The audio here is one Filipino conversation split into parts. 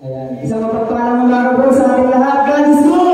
Ayan. Isang mapagpalang umaga po sa ating lahat. God is good!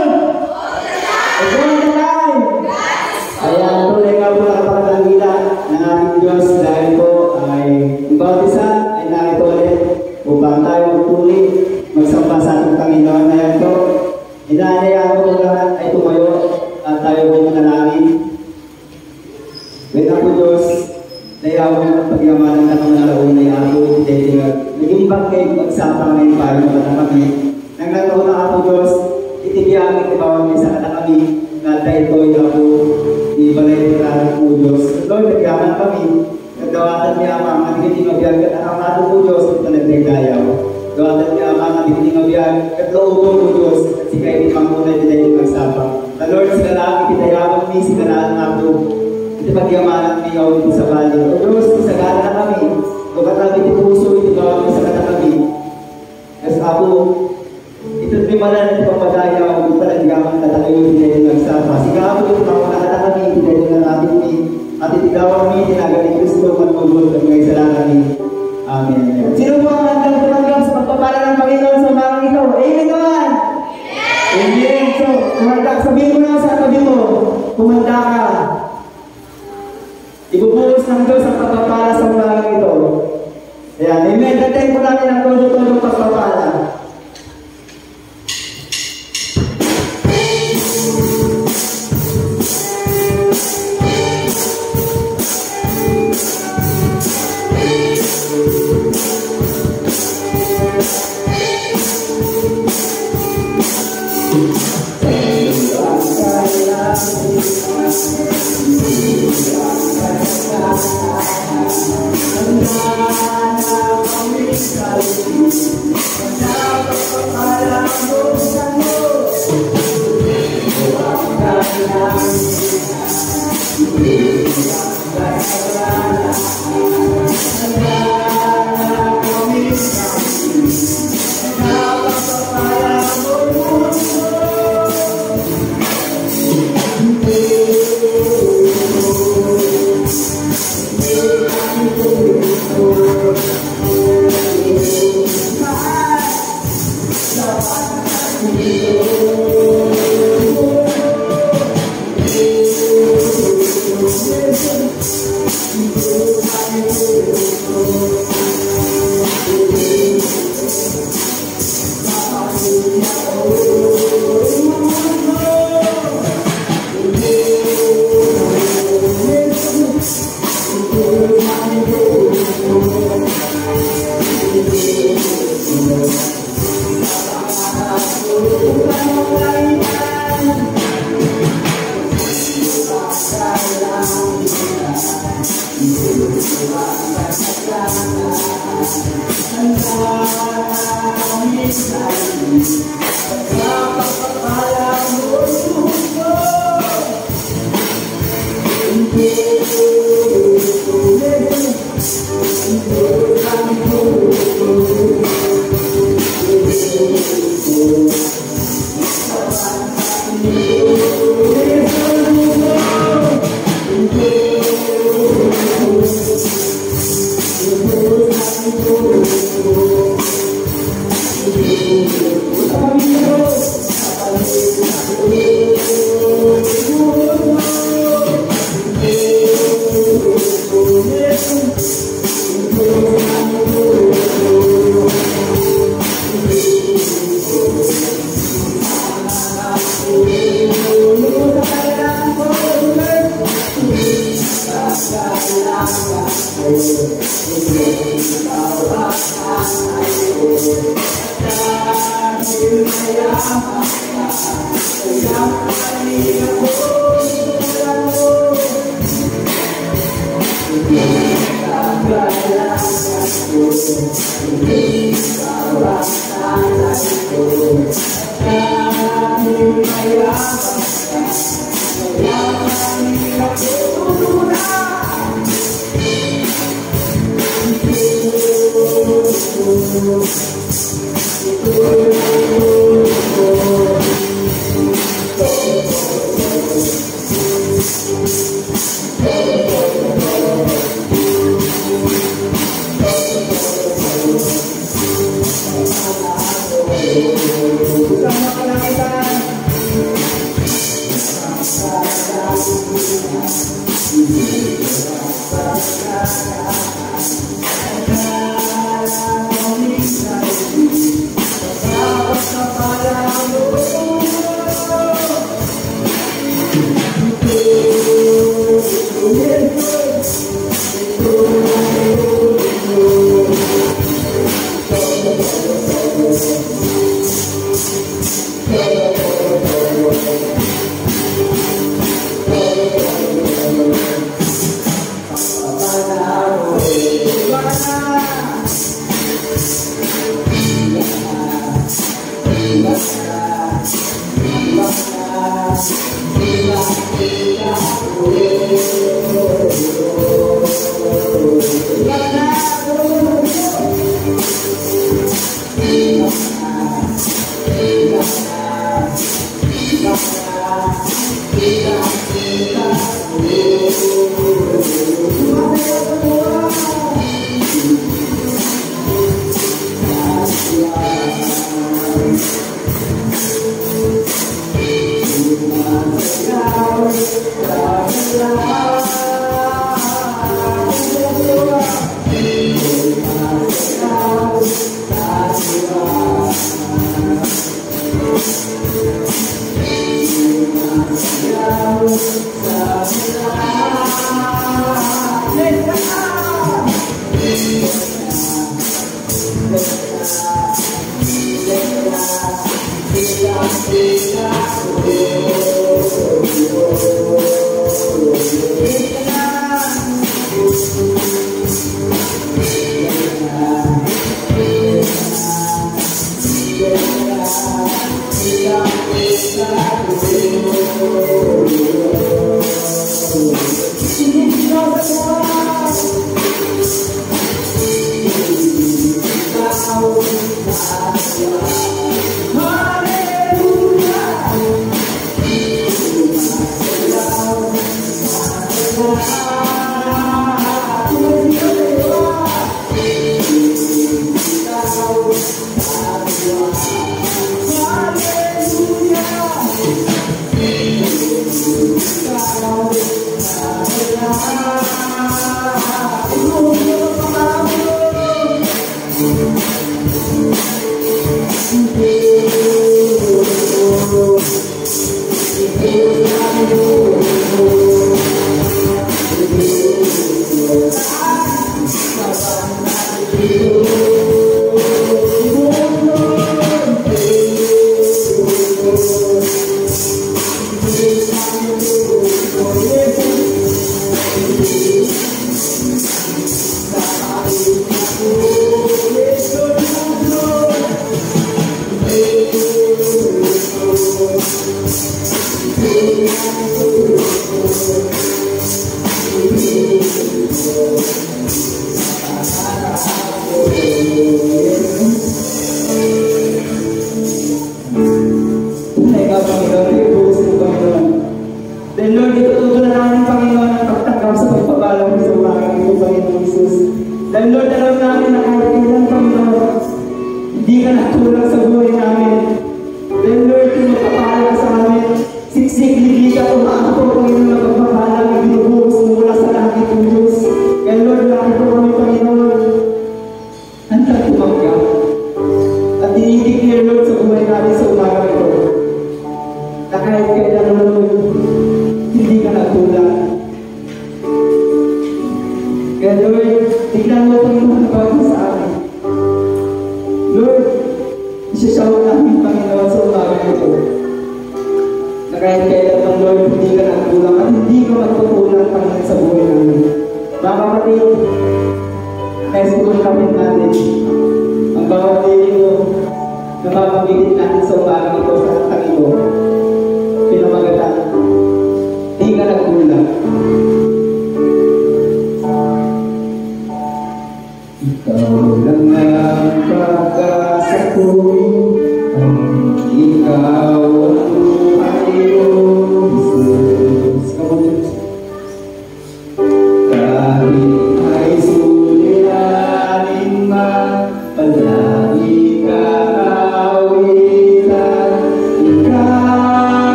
Mapagigit natin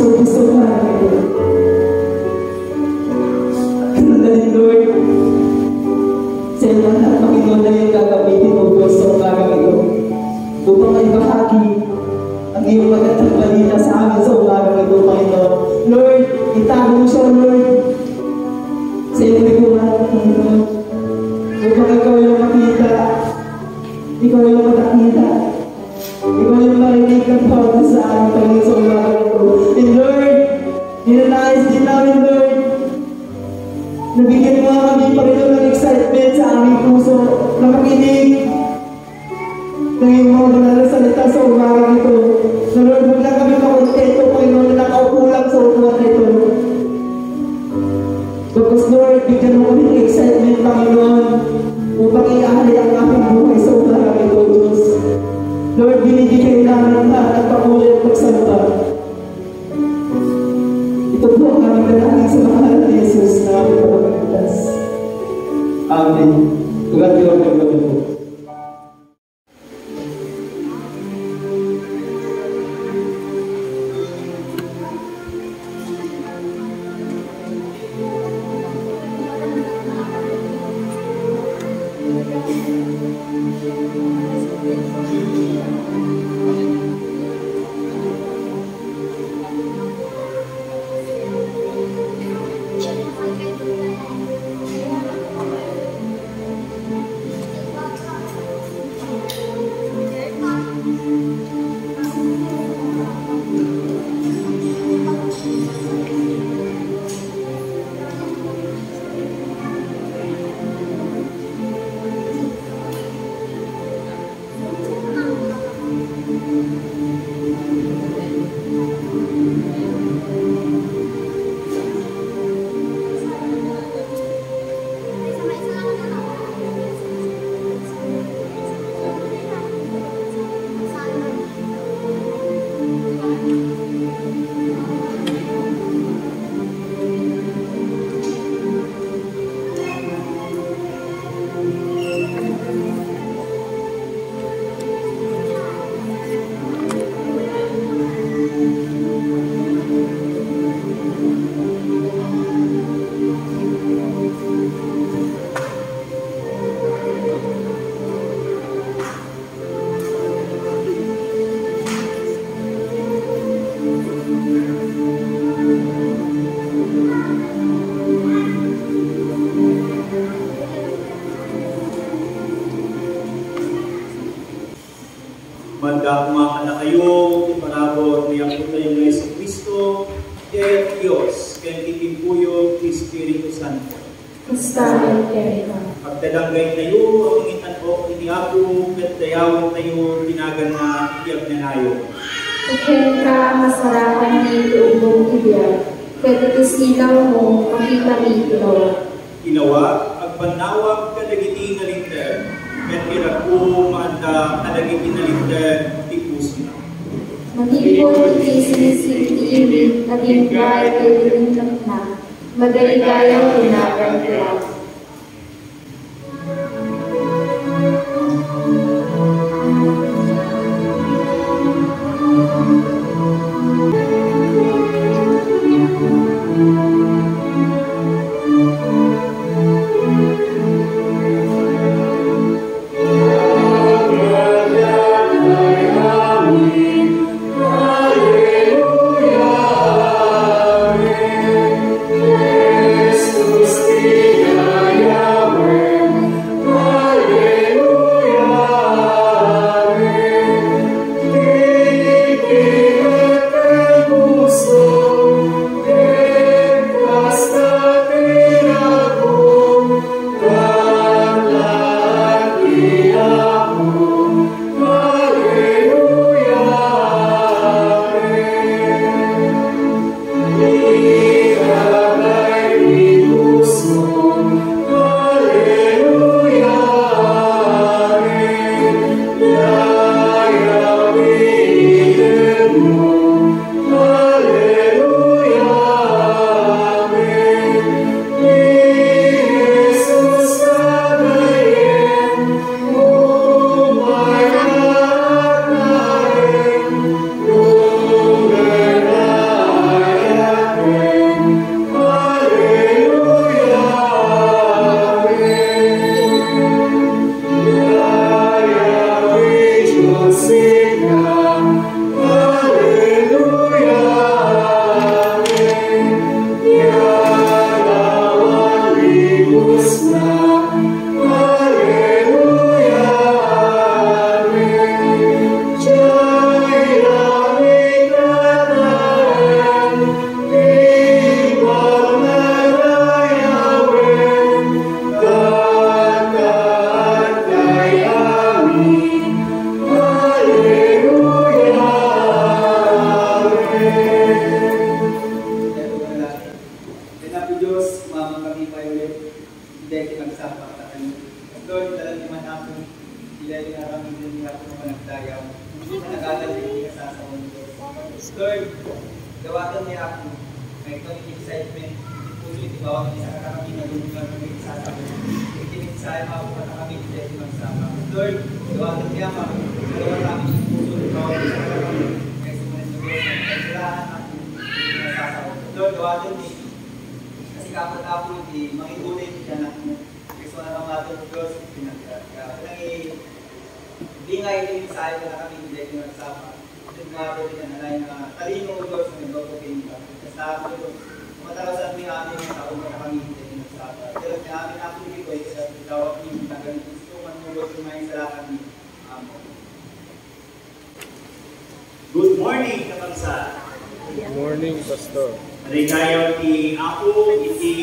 sa aming service sa Espiritu Santo. Ustare Erika. Pagdadanggay tayo, ang ingitan ko, iniapo, kat dayawan tayo, tinagan na, iyag na nayo. Ikhen ka masarakan ni Lubong Ibya, katitis ilaw mo, ni Ilaw. Ginawa, agbanawag kadagiti na linter, ket kiraku maanda kadagiti na linter, tipusin. Manipon iti sinisig ti ibig, naging gay kay dinintang na, madaligayaw tinagan kaya. Loh, itu. Pastor. Maligayang ti ako, iti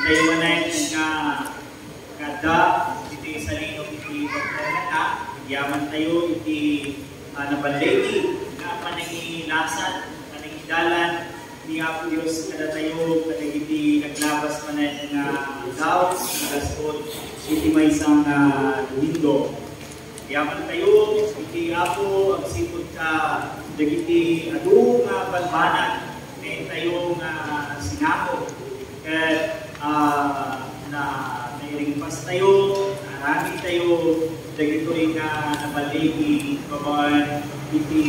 taywanan nga kada, iti sa linong iti pagkakata, yaman tayo, iti uh, nabalegi, nga panangilasan, panangidalan, ni Apo Diyos kada tayo, kada iti naglabas manan nga daw, nagasod, iti may isang uh, linggo. Yaman tayo, iti Apo, ang sipot ka, dagiti adu nga balbanan, may tayo nga sinako. Kat ah, na nairingpas tayo, narami tayo, dagito rin nga nabaligi, kaban, iti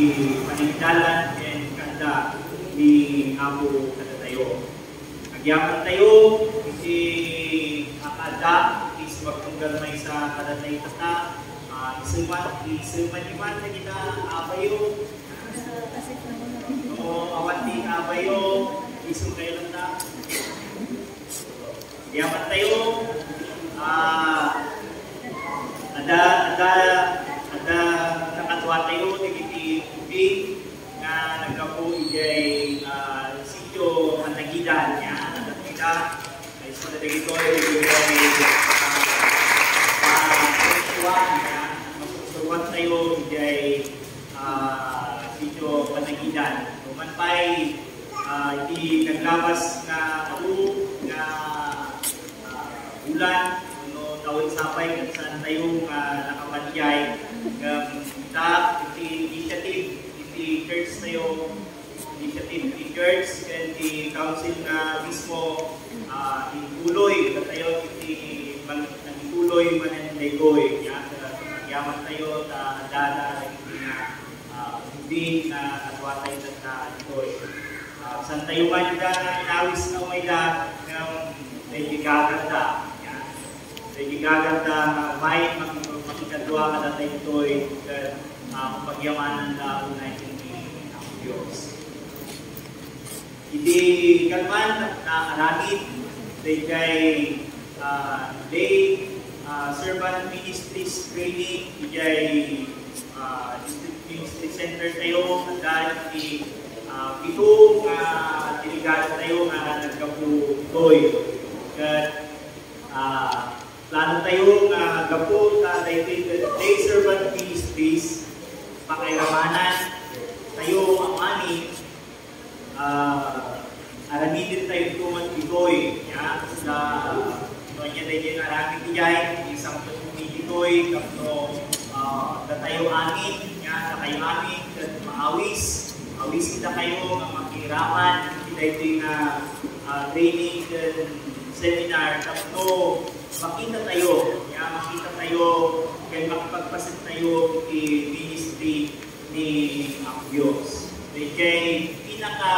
panigdalan, and kanda ni Apo kada tayo. Agyaman tayo, iti akada, iti sumagtunggal may sa kada tayo tata, uh, isuman, isuman iman na kita apayo, o awan di apayo, isu kayo lang na. Agyaman tayo, ah, ada, ada, ada nakatwa tayo, iti ubing, nga nagkapo ijay uh, sityo ang nagidan niya, nagida, ay sa dagito ay ijay uh, tayo ijay uh, sityo ilan. Human pa'y uh, iti naglabas nga aro nga uh, ulan no tawid sapay kung saan tayo uh, nakapadyay ng ita iti initiative iti church tayo initiative iti church and the council nga mismo uh, ituloy na tayo iti ituloy mananlegoy yan yaman tayo ta dada iti na hindi na atwatay na itoy Uh, San tayo man ka na inawis na umayla ng medyo gaganda. Yan. Medyo gaganda na may makikadwa ka na tayo ito'y uh, pagyamanan na unay hindi ang Diyos. Hindi kalman na arangit kay uh, day uh, servant ministries training ijay uh, district ministry center tayo dahil uh, ito nga uh, delegado tayo nga nagkaputoy. Kat uh, plano tayo nga gapo ta day servant ministries pakairamanan tayo ang ani uh, aramidin tayo tuman itoy ya sa kanya day yung aramid tiyay isang itoy kapto uh, tayo amin ya sa kayo amin maawis Awis kita kayo ng makihirapan, kita ito na uh, training and seminar. Tapos, makita tayo, ya, makita tayo, kaya makipagpasit tayo i ministry ni ang Diyos. Kaya pinaka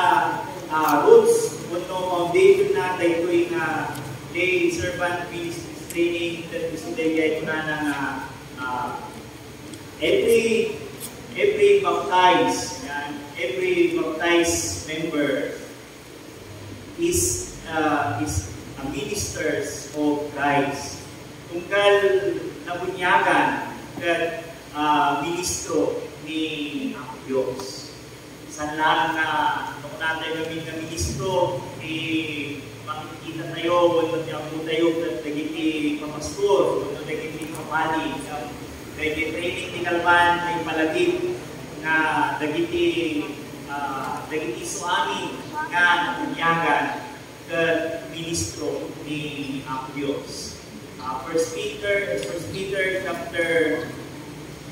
uh, roots, kuno foundation na tayo ito na lay servant ministry training that gusto tayo ito na ng uh, every every baptized, yan, every baptized member is uh, is a ministers of Christ. Tungkal nabunyagan kat uh, ministro ni Diyos. San lang na nung natin kami na ministro, eh, makikita tayo, wala tayo tayo, nagigiti pamastor, wala nagigiti kapali, dagiti training ni Kalman ay palagip na dagiti uh, dagiti suami nga napunyagan ke ministro ni ang Diyos. Uh, First Peter, First Peter chapter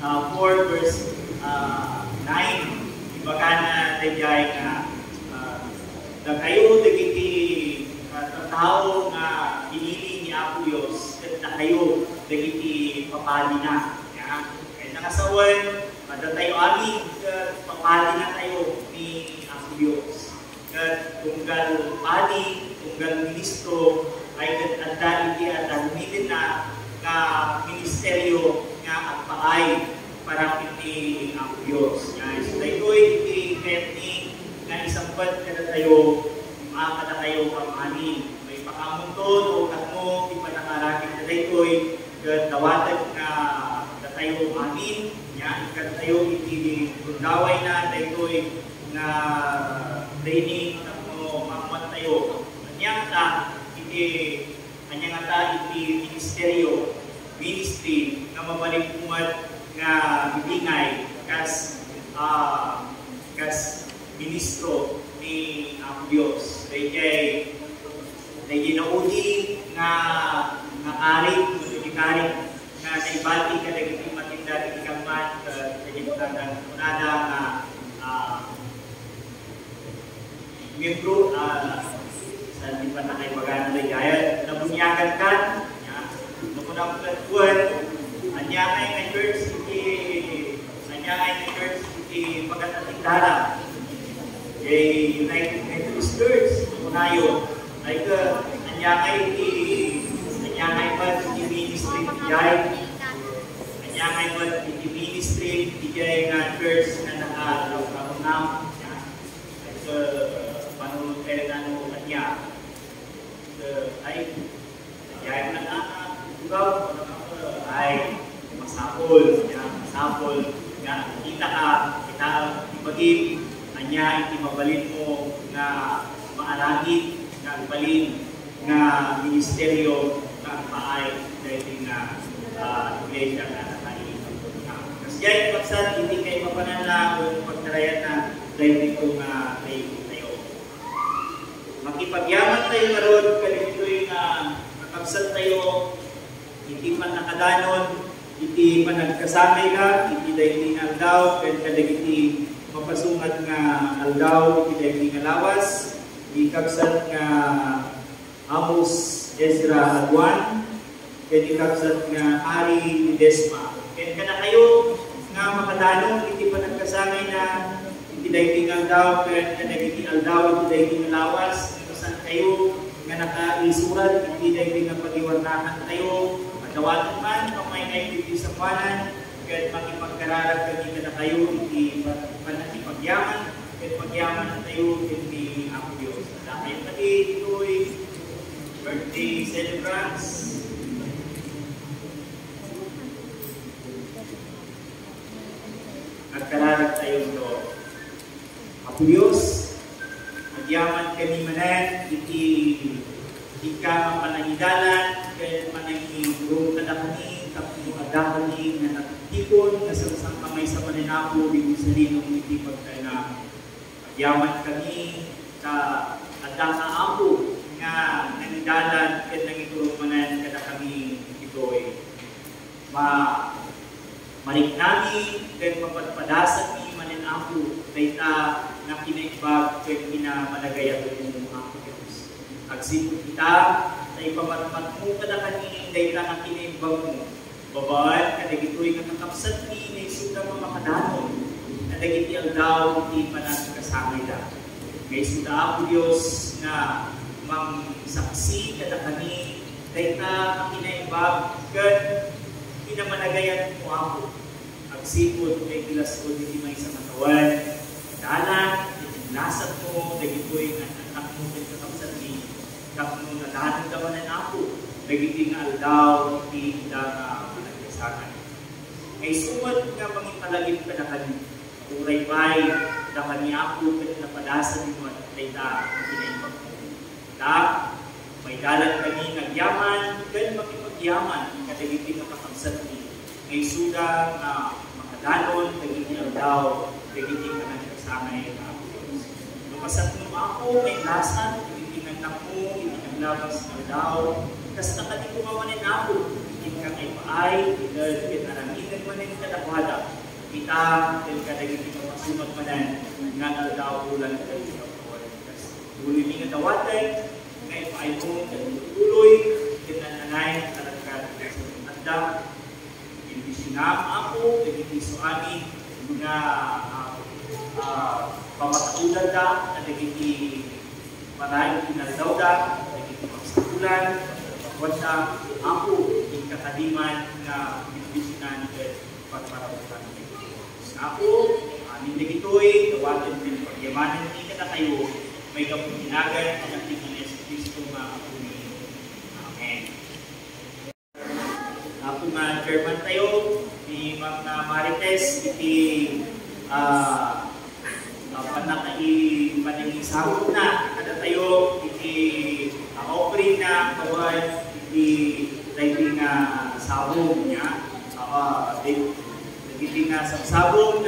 uh, 4 verse uh, 9 ibaga na dayay nga uh, na kayo dagiti uh, tao nga pinili ni Apo Diyos at na kayo dagiti papali na kaya nakasawan pada tayo amin papali na tayo ni ang Diyos at tunggal pali tunggal ministro ay at iti at humilin na ka ministeryo nga at paay para iti ang Diyos. Nga, so tayo iti kaya nga isang bad ka na tayo makakata tayo kamani. May pakamunton o katmo, ipanangarakit na tayo tawatag na tayo amin, yan, ikan tayo iti gundaway na tayo na training na mo mamuat tayo. Anyang ta, iti, anyang ta, iti ministeryo, ministry, na mabalimpungan nga bibingay kas uh, kas ministro ni ang Dios. Kay kay kay ginaudi nga nga arit, nga na naibati ka na iti matinda iti kaman ka nagigitagan unada nga uh, membro uh, sa di pa na kay pagana na gaya nabunyagan ka nakunang platform anya ay nga church iti anya ay nga church iti pagkatatingdara kay United Methodist Church kunayo ay ka anya ay iti anya ay pa iti ministry jay anya ay pa iti ministry iti nga church na ay ka panulong kayo na no kanya. Ay jay na na ugaw ay masapol. Masapol. Nga kita ka. Kita ibagin anya iti mabalin mo nga maaragit nga balin nga ministeryo nga paay dahil nga uh, iglesia nga Diyan pagsat hindi kayo mapanana o pagtarayan na dahil dito nga may tayo. Makipagyaman tayo karon kalitoy na ah, nakapsat tayo hindi man nakadanon iti panagkasamay ka, iti daigting aldaw, ken kadagiti mapasungat nga aldaw, iti daigting alawas, ikapsat nga Amos Ezra Adwan, ken ikapsat nga Ari Desma. Ken kada kayo nga makadalong iti panagkasamay na iti dayting aldaw, ken kadagiti aldaw, iti dayting alawas, kasan kayo nga nakaisurat, iti dayting nga pagiwarnahan tayo, Dawatan man, kung may naibigay sa panan, kahit makipagkararag kami na kayo, hindi panatipagyaman, kahit pagyaman na tayo, hindi ako Diyos. Dahil pati ito'y birthday celebrants. Nagkararag tayo ito. Ako Diyos, magyaman kami manan, iti ika mapanangidalan, kaya manangiguro ka na kami, tapos ada kami na nagtipon, na sa kamay sa paninapo, di sa linong iti pagkaina. Pagyaman kami, sa ada nga ako, nga nangidalan, kaya nangiguro manan ka na kami ito'y ma manik nami, kaya mapagpadasan ni manin ako, kaya ta na kinaibag, kaya kinamalagayan mo ako Diyos. Agsipot kita, sa ipamatmat mo ka na kaninin, dahil ka nga kinaibag mo. Babaan, kadagitoy nga kakapsat ni, na isuda mo makadanon. Kadagiti ang daw, hindi pa natin kasamay na. May isuda ako Diyos na mang saksi ka na kani, dahil ka nga kinaibag, kan pinamanagayan mo ako. Agsipot, kay kilas ko, hindi may sa katawan. Dala, lasat mo, dagitoy nga anak mo, kay kakapsat ni, kakno na dahan ka man ako, nagiging aldaw, hindi na nga managkasakan. Ngay sumat nga mangipalagin ka na kani, uray pa'y na kani ako, kat napadasan mo at dayta ang pinaibag mo. Ta, may dalan kami nagyaman, gan makipagyaman, kadagiti nga kakapsat ni, ngay suda nga makadanon, nagiging aldaw, nagiging ka nagkasanay na ako. Lumasat mo ako, may lasan, nagiging anak mo, labas ng daw, kas nakati kumawanin ako, hindi ka kay paay, dahil kinaraminan mo ng kadakwada, kita, kadagiti ka masunod manan, nga na daw ulan ka ito kas tuloy ni nga dawatan, nga ipaay mo, tuloy, kinananay, kalagkat, anda, hindi sinam ako, dagiti suami, nga pamataudan ka, kadagiti Maraming pinaldaw da, naging pagsakulan, pagwanda, ako, yung kakaliman na binibisinan at pagparabutan ko. Ako, amin na ito'y, tawagan din pagyamanan ni ka na kayo, may kaputinagan ang ating ng Yesu Cristo mga kapuni. Amen. Ako nga, Chairman. Tayo, ni Ma'am Marites, iti ah, uh, panakai manangisahod na. Kada tayo iti uh, offering na kawal iti dating nga sabong niya. Uh, iti nga sa sabong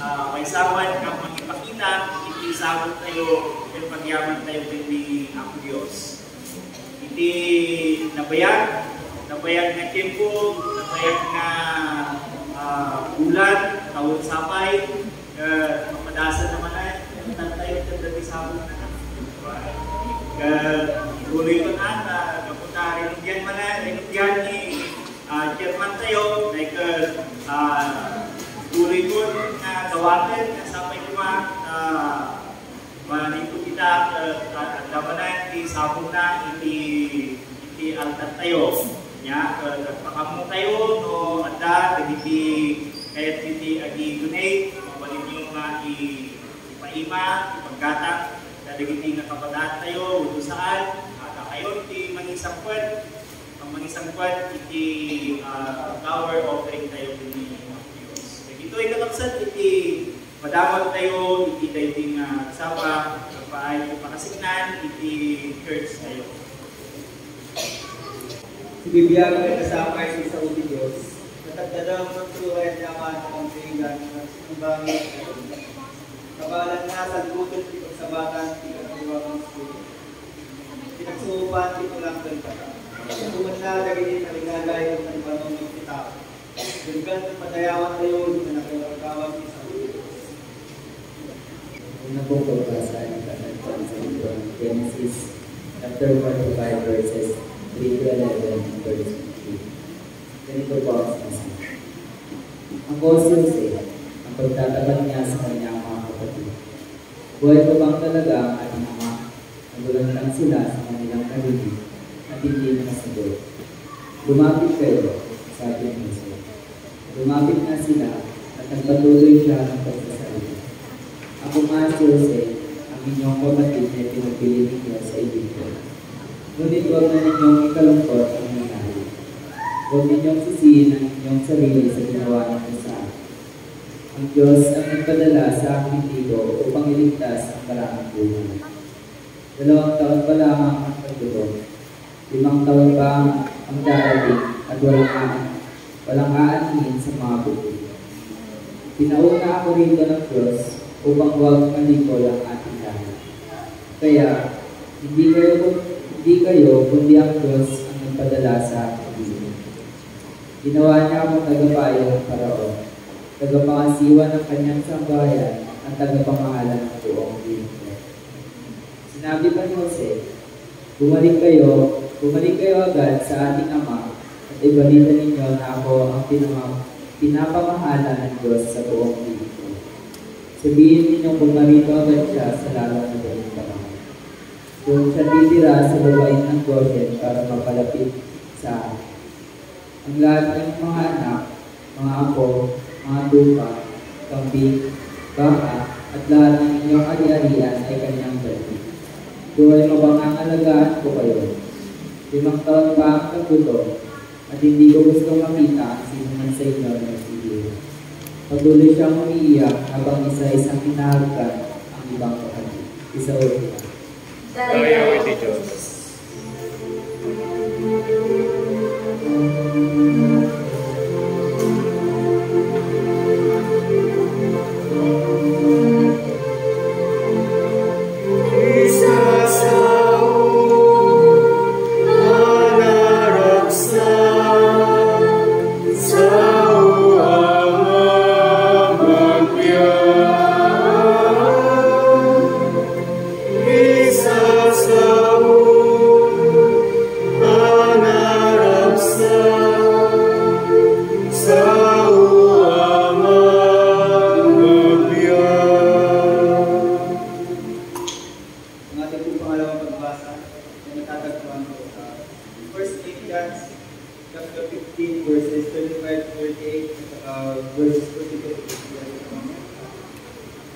uh, may sawan nga magipakita iti sabong tayo at pagyaman tayo iti ako Diyos. Iti nabayag nabayag nga tempo nabayag nga uh, ulan tawon sapay uh, mapadasan naman na tan tayo ka dati sa na ka tuloy ko na na kapunta rin diyan man na diyan ni. Uh, tayo like uh, tuloy ko na gawatin na sapay ko uh, kita at dapanan di sabong na iti iti altar tayo nya pakamu tayo no ada dagiti kahit iti agi donate mabalik nyo nga i ipaima ipaggatang. Kadagiti nga kapadaan tayo uto saan. Ata kayo iti mangisangkwat ang mangisangkwat iti uh, tower offering tayo iti Diyos. Ito ay kakapsat iti madamag tayo iti dating uh, sapa paay pakasignan iti church tayo Bibiyag ka kasama ay sa Saudi Diyos. Natagdadang ng tuhay at yaman ang pingan ng sinumbangin. Kabalan nga sa gutot di pagsabatan di katuluwang ng skulo. Pinagsuupan di pulang kanta. Tuman na dagiti nalingalay ng panunod kita. Dagkan ng padayawan tayo na nakakawag sa ulo. Una po pagbasa ng katantuan sa ng Genesis chapter 45 verses 3 to 11 and verse 15. Ganito po ang sinasabi. Si Jose, ang pagtatapat niya sa kanyang mga kapatid. Buhay ko bang talaga ang ating ama? Nagulang lang sila sa kanilang kalibig at hindi na masagot. Lumapit kayo, sabi ni Jose. Lumapit na sila at nagpatuloy siya ng pagsasalita. Ako nga si Jose, ang inyong kapatid na pinagpili ninyo sa Egypto. Ngunit huwag na ninyong ikalungkot ang nangyari. Huwag ninyong sisihin ang inyong sarili sa ginawa ninyo sa akin. Ang Diyos ang nagpadala sa akin dito upang iligtas ang maraming buhay. Dalawang taon pa lamang ang pagdulog. Limang taon pa ang, darating at walang aan, walang aanin sa mga bukid. Pinauna ako rito ng Diyos upang huwag malikol ang. Kaya, hindi kayo, hindi kayo, kundi ang Diyos ang nagpadala sa akin. Ginawa niya akong tagapayo ng paraon, tagapangasiwa ng kanyang sambahayan, at tagapangalan ng buong mundo. Sinabi pa ni Jose, bumalik kayo, bumalik kayo agad sa ating Ama, at ibalita ninyo na ako ang pinama, pinapamahala ng Diyos sa buong mundo. Sabihin ninyong bumarito agad siya sa lalong madaling Doon siya titira sa babaeng ng Goshen para mapalapit sa akin. Ang lahat ng mga anak, mga apo, mga tupa, kambing, baka, at lahat ng inyong ari-arian ay kanyang dati. Ito ay mabangangalagaan ko kayo. Limang taon pa ang kagulo, at hindi ko gustong makita ang sino man sa inyo na nagsigil. Patuloy siyang umiiyak habang isa-isang hinaharap ang ibang kapatid. Isa ulit. Tayo iti Diyos. Ang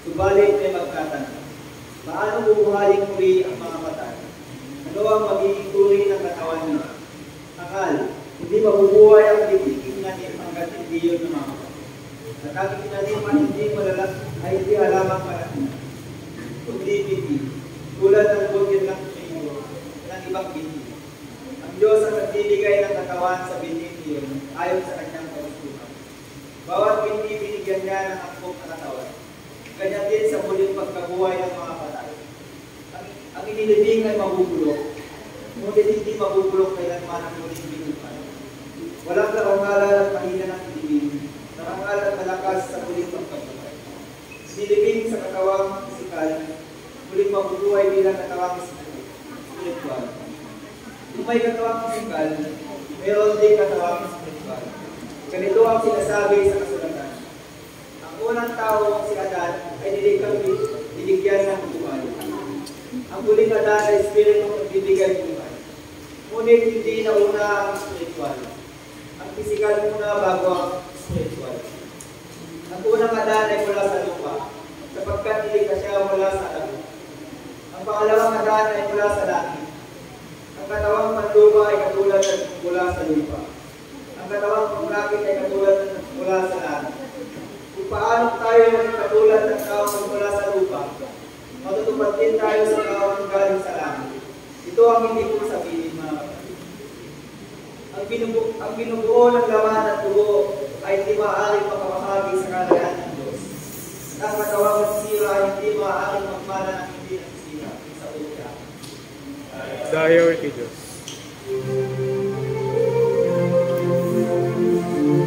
Subalit ay magtatanong, paano bubuhayin muli ang mga patay? Ano ang magiging turi ng katawan niya? Akal, hindi mabubuhay ang dibdib natin hanggat hindi yun namamatay. At ang itinanim hindi malalas ay hindi alamang panahon. Kundi hindi tulad ng bukid ng trigo ng ibang binhi. Ang Diyos ang nagbibigay ng katawan sa binhi iyon ayon sa kanyang kausukan. Bawat binhi binigyan niya ng angkop na katawan. Ganyan din sa muling pagkabuhay ng mga patay. Ang, ang inilibing ay mabubulok, ngunit hindi mabubulok kailanman ang muling binuhay. Walang karangalan at mahina ng ilibing, karangal at malakas sa muling pagkabuhay. Sinilibing sa katawang pisikal, muling mabubuhay bilang katawang spiritual. Kung may katawang pisikal, mayroon din katawang spiritual. Ganito ang sinasabi sa unang tao, si Adan, ay nilikang binigyan ng buhay. Ang huling Adan ay spirito ng bibigay buhay. Ngunit hindi na una ang spiritual. Ang pisikal muna bago ang spiritual. Ang unang Adan ay mula sa lupa, sapagkat nilikha siya mula sa langit. Ang pangalawang Adan ay mula sa langit. Ang katawang panlupa ay katulad ng mula sa lupa. Ang katawang panglakit ay katulad ng mula sa langit. Paano tayo maging katulad ng na mula sa lupa, matutupad din tayo sa na galing sa langit. Ito ang hindi ko sabihin mga kapatid. Ang, binubu ang binubuo ng laman at dugo ay hindi maaaring makapahagi sa kalayaan ng Diyos. Ang katawang nasisira ay hindi maaaring magmana ng hindi nasisira sa utya. Tayo iti Diyos.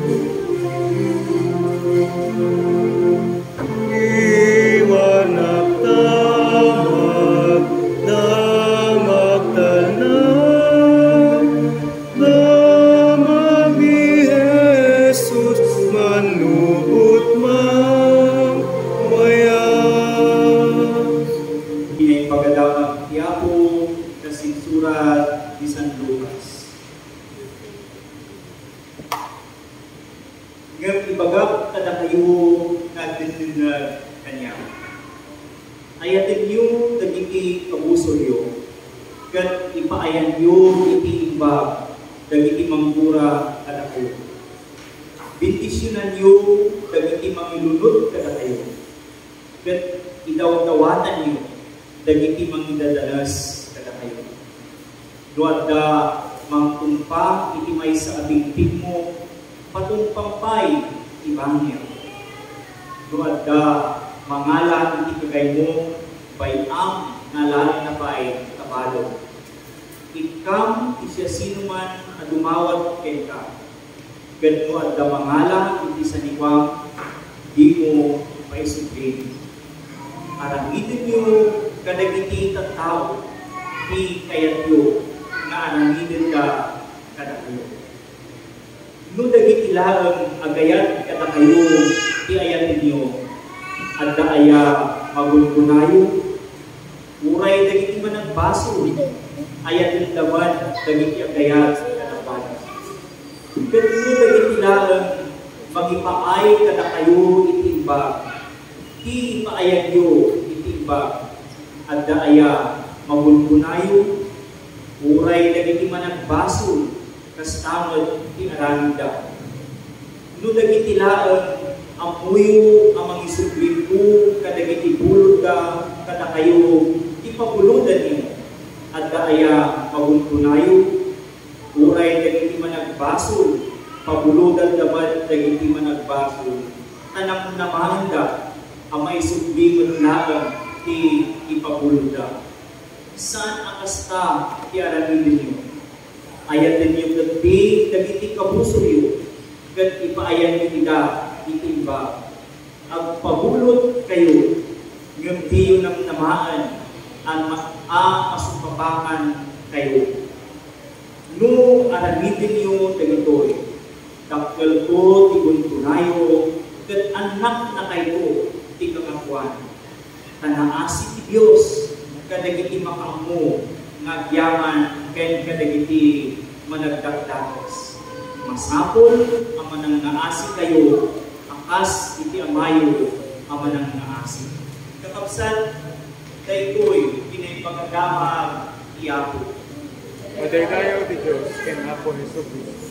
ni Thank you. Iba dagiti manggura kada kayo. Bintisyonan niyo dagiti mangilunod kada kayo. Kat idaw-dawatan niyo dagiti mangidadalas kada kayo. Luad da mangtumpa iti may sa abingpig mo patumpampay ibangyo. Luad da mangalan iti kagay mo bayam ngalan na pay kabalo. Ikam isya sino man na dumawat kay ka. Ganto at da mangalan iti sa niwang di mo paisubin. Arangitin niyo kadagiti tao di kayat yo nga arangitin ka kada kayo. No dagiti laang agayat kada kayo ti ayat ninyo at aya magulgunayo uray dagiti managbaso ayat ng daman dagiti agayat kada bata. Pero no dagiti laang magipaay kada kayo iti iba ti paayag yo iti iba at aya magulgunayo uray dagiti managbaso kas tamad ti aramida. No dagiti laang amuyo ang mga isubrin ko kadagiti bulod ka kada kayo ipabuludan niyo at aya magulgunayo uray dagiti managbaso pabuludan dapat dagiti managbaso tanang namahanda ang may sublimot laang ti ipabuluda. Saan ang kasta ti aramidin niyo? Ayatin niyo gati dagiti kabuso niyo kat ipaayan niyo ida iti iba. Ang pabulot kayo ng diyo ng namaan ang ma a masupapakan kayo. No aramidin niyo dagitoy. Dakkel ko ti guntunayo kat anak na kayo ti kakakuan. Tanaasi ti Dios kadagiti makamu nga agyaman ken kadagiti managdakdakos. Masapol ang manang naasi kayo akas iti amayo ang manang naasi. Kakabsat daytoy kinay pagkadamag iyapo. Madaydayaw ti Diyos, ken Apo ni Kristo.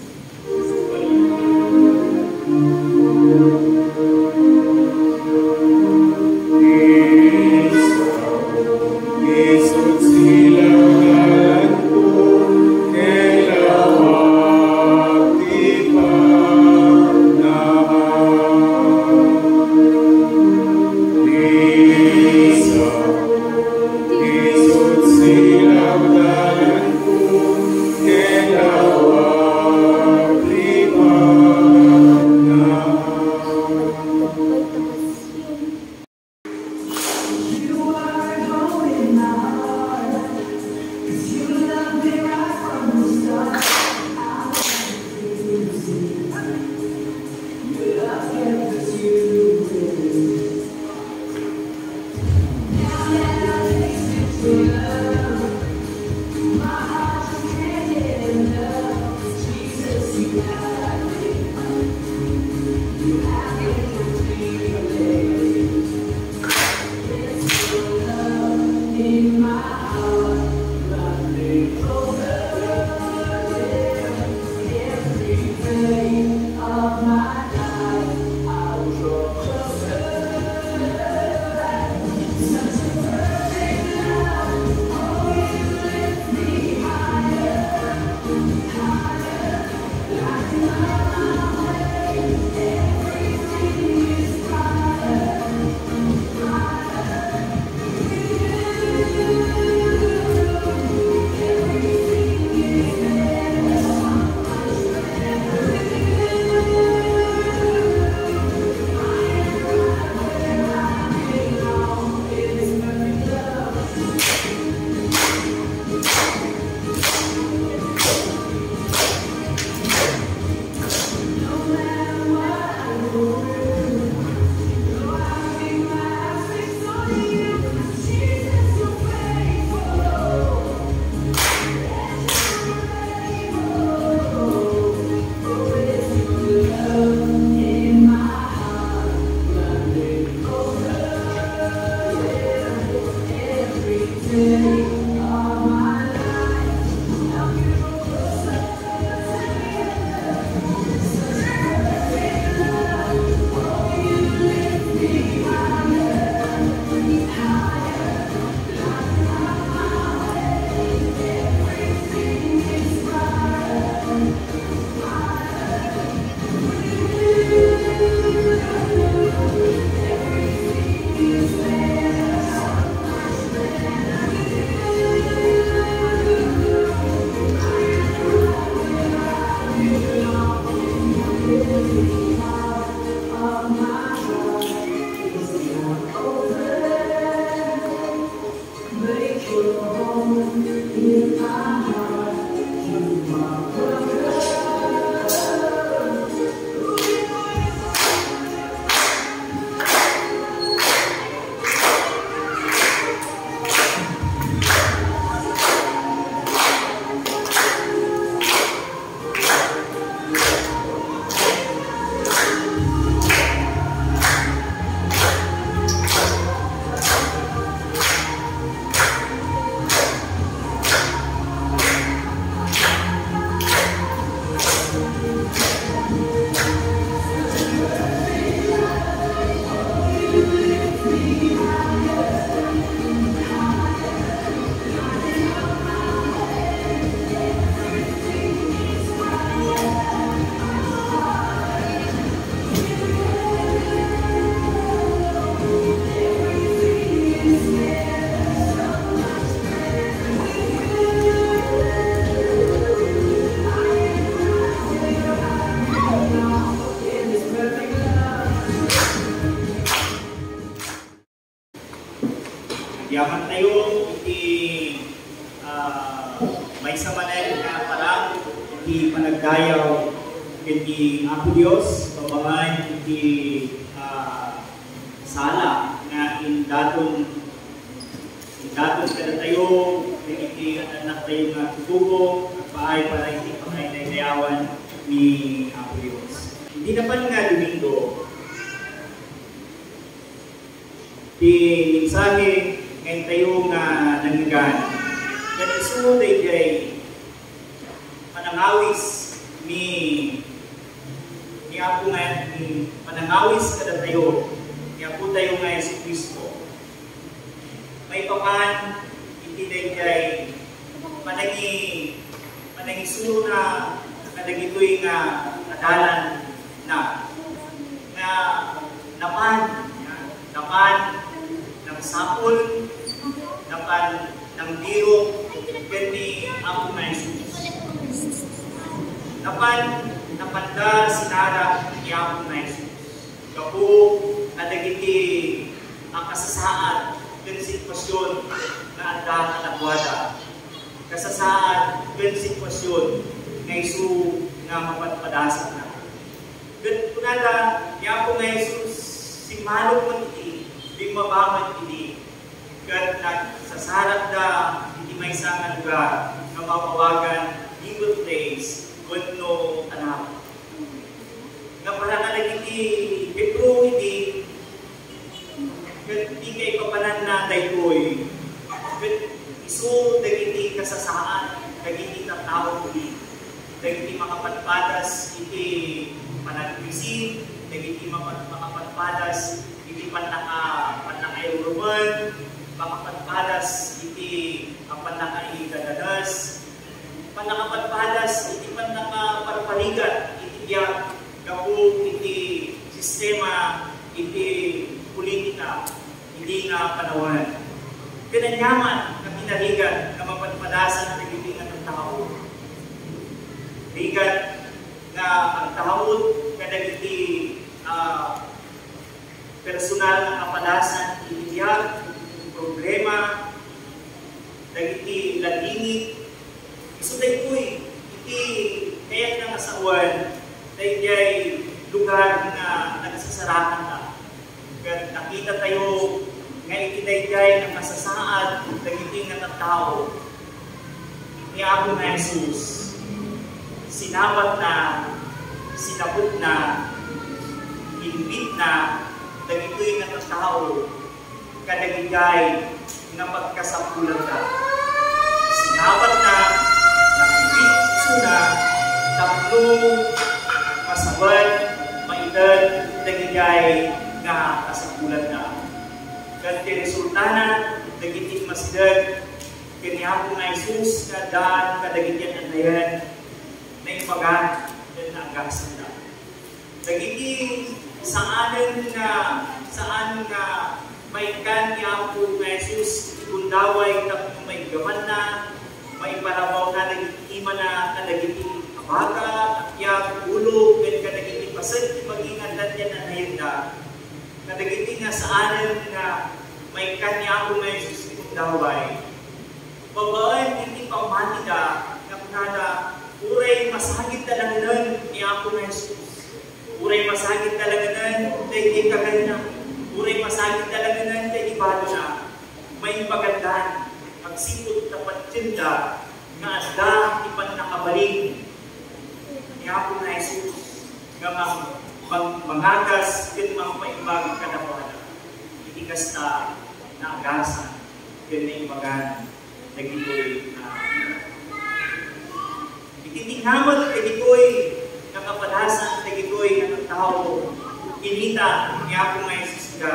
Kat nakita tayo nga iti dayjay nga masasaad dagiti nga tao ni Apo na Jesus sinawat na, sinabot na, inbit na, dagitoy nga tao, kadagigay nga pagkasapulan ka. Sinawat na, nakibit suna, taplo, masabad, maitad, dagigay nga kasapulan na. Kad resultana, dagitin masdad, kaniya nga Isus, kadaan, kadagityan andayan, na ipagan din na agasan na. Dagiti saanan nga saan nga may kanya po nga Jesus ikundaway tapos may gaman na may parabaw na nagiti na kadagiti abaga, akya, ulo, kan kadagiti pasad, magingan yan na nayunda. Kadagiti nga saanan nga may kanya po nga Jesus ikundaway. Babaan hindi pamanida na kunada Uray masagit talaga nun ni Apo na Jesus. Uray masagit talaga nun kay di kaganda. Uray masagit talaga nun kay ibado na. May pagandaan. Magsipot tapat tinda nga asda ipan nakabalik ni Apo na Jesus. Nga mang mangagas kin mang paibag kadapada. Hindi kasta na agasan kin na ibagan nagitoy na Itininghamot kagitoy nga kapadasan kagitoy nga tao inita niya ko nga Jesus ka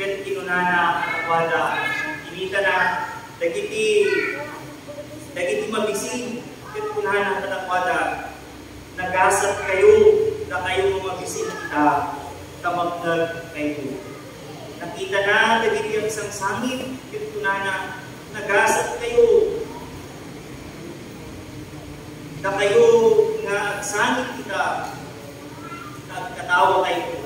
ket kinunana akwada inita na dagiti dagiti mabising ket kunana kanakwada nagasat kayo na kayo mabising kita tamagdag kayo nakita na dagiti ang sangsangin ket kunana nagasat kayo na kayo nga sangit kita nagkatawa kayo.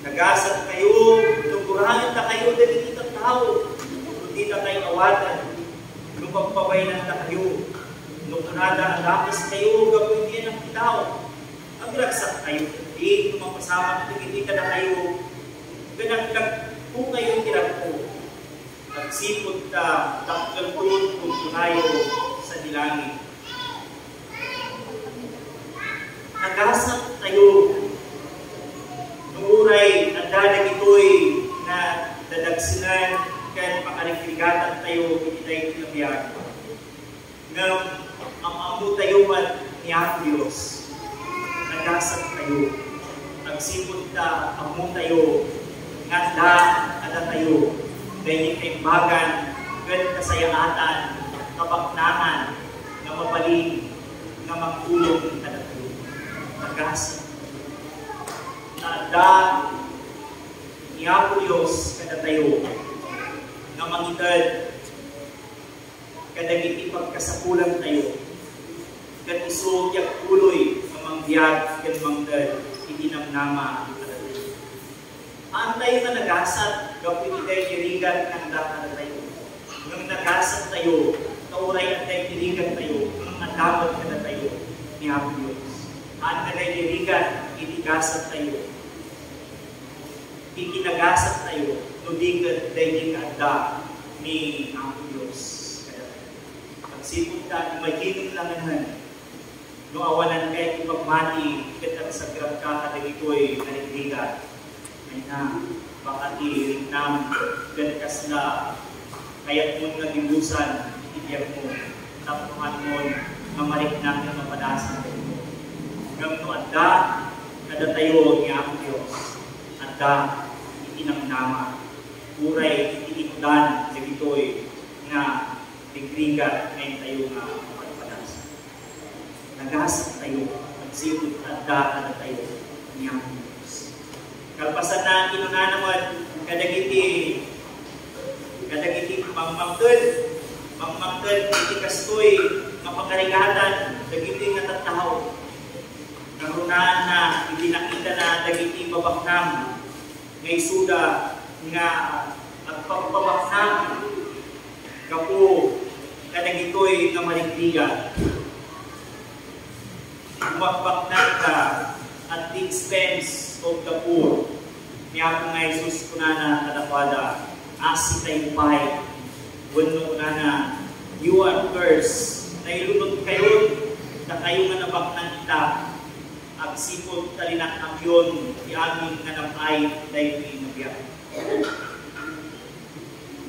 Nagasat kayo, nagurahan na kayo kita tao. Kundi na kayo awatan. Nung pagpabay ng kayo. Nung kunada ang lapis kayo, gawin niya ng tao. Ang ragsak kayo. Hindi, kung mapasama, hindi ka na kayo. Ganang kung kayo tirang ko. Nagsipot ka, takkaltun kung tunayo sa dilangit. Nagasap tayo. Nuuray, ang dadag ito'y na dadagsinan kaya pakarikigatan tayo itay tinabiyag. Ngam, ang amo tayo man ni ang Diyos. Nagasap tayo. Nagsipot ka, amo tayo. Nga da, ada tayo. Dahil kaimbagan, gan kasayaatan, kabaknangan, nga mapaling, nga magtulong kada tayo. Nagasap da niya Diyos kada tayo nga mangitad kada giti pagkasapulan tayo kad iso yak tuloy nga mangbiyag kan mangdad itinamnama tayo antay nga nagasat gapit itay irigan ng da kada tayo nang nagasat tayo kauray antay irigan tayo nang nadamat kada tayo ni Apo Diyos ang nagayirigan itigasat tayo. Ikinagasat tayo, nudigat dahil kaada ni ang Diyos. Kaya, pagsipot ka, imaginom lang naman, no awalan kayo ipagmati, kitang sa grab ka, kada ito'y naligrigat. Ay na, baka tirinam, gankas na, kaya't mo nagibusan, itiyag mo, tapuhan mo, mamarik natin na padasan mo. Hanggang no adda, kada tayo ni ang Diyos. Adda, itinamnama. Uray, itinikudan, dagitoy nga tigrigat ngayon tayo nga. Nagasap tayo, nagsipot at data na tayo niyang Diyos. Kalpasan na inuna naman, kadagiti, kadagiti mamamtod, mamamtod, iti kastoy, mapakarigatan, dagiti nga tataw. Karunaan na, hindi nakita na dagiti babaknam, ngay suda nga at pagpabaknang kapo kadagitoy nga maligbigan. Umakbaknang ka at the expense of the poor. Niya ko nga Jesus kunana kadapada, asi tayo pay, wano kunana, you are cursed, nailunod kayo, na kayo nga nabaknang kita, agsipot talinak ang yun, iaming nga napay dahil inabiyag.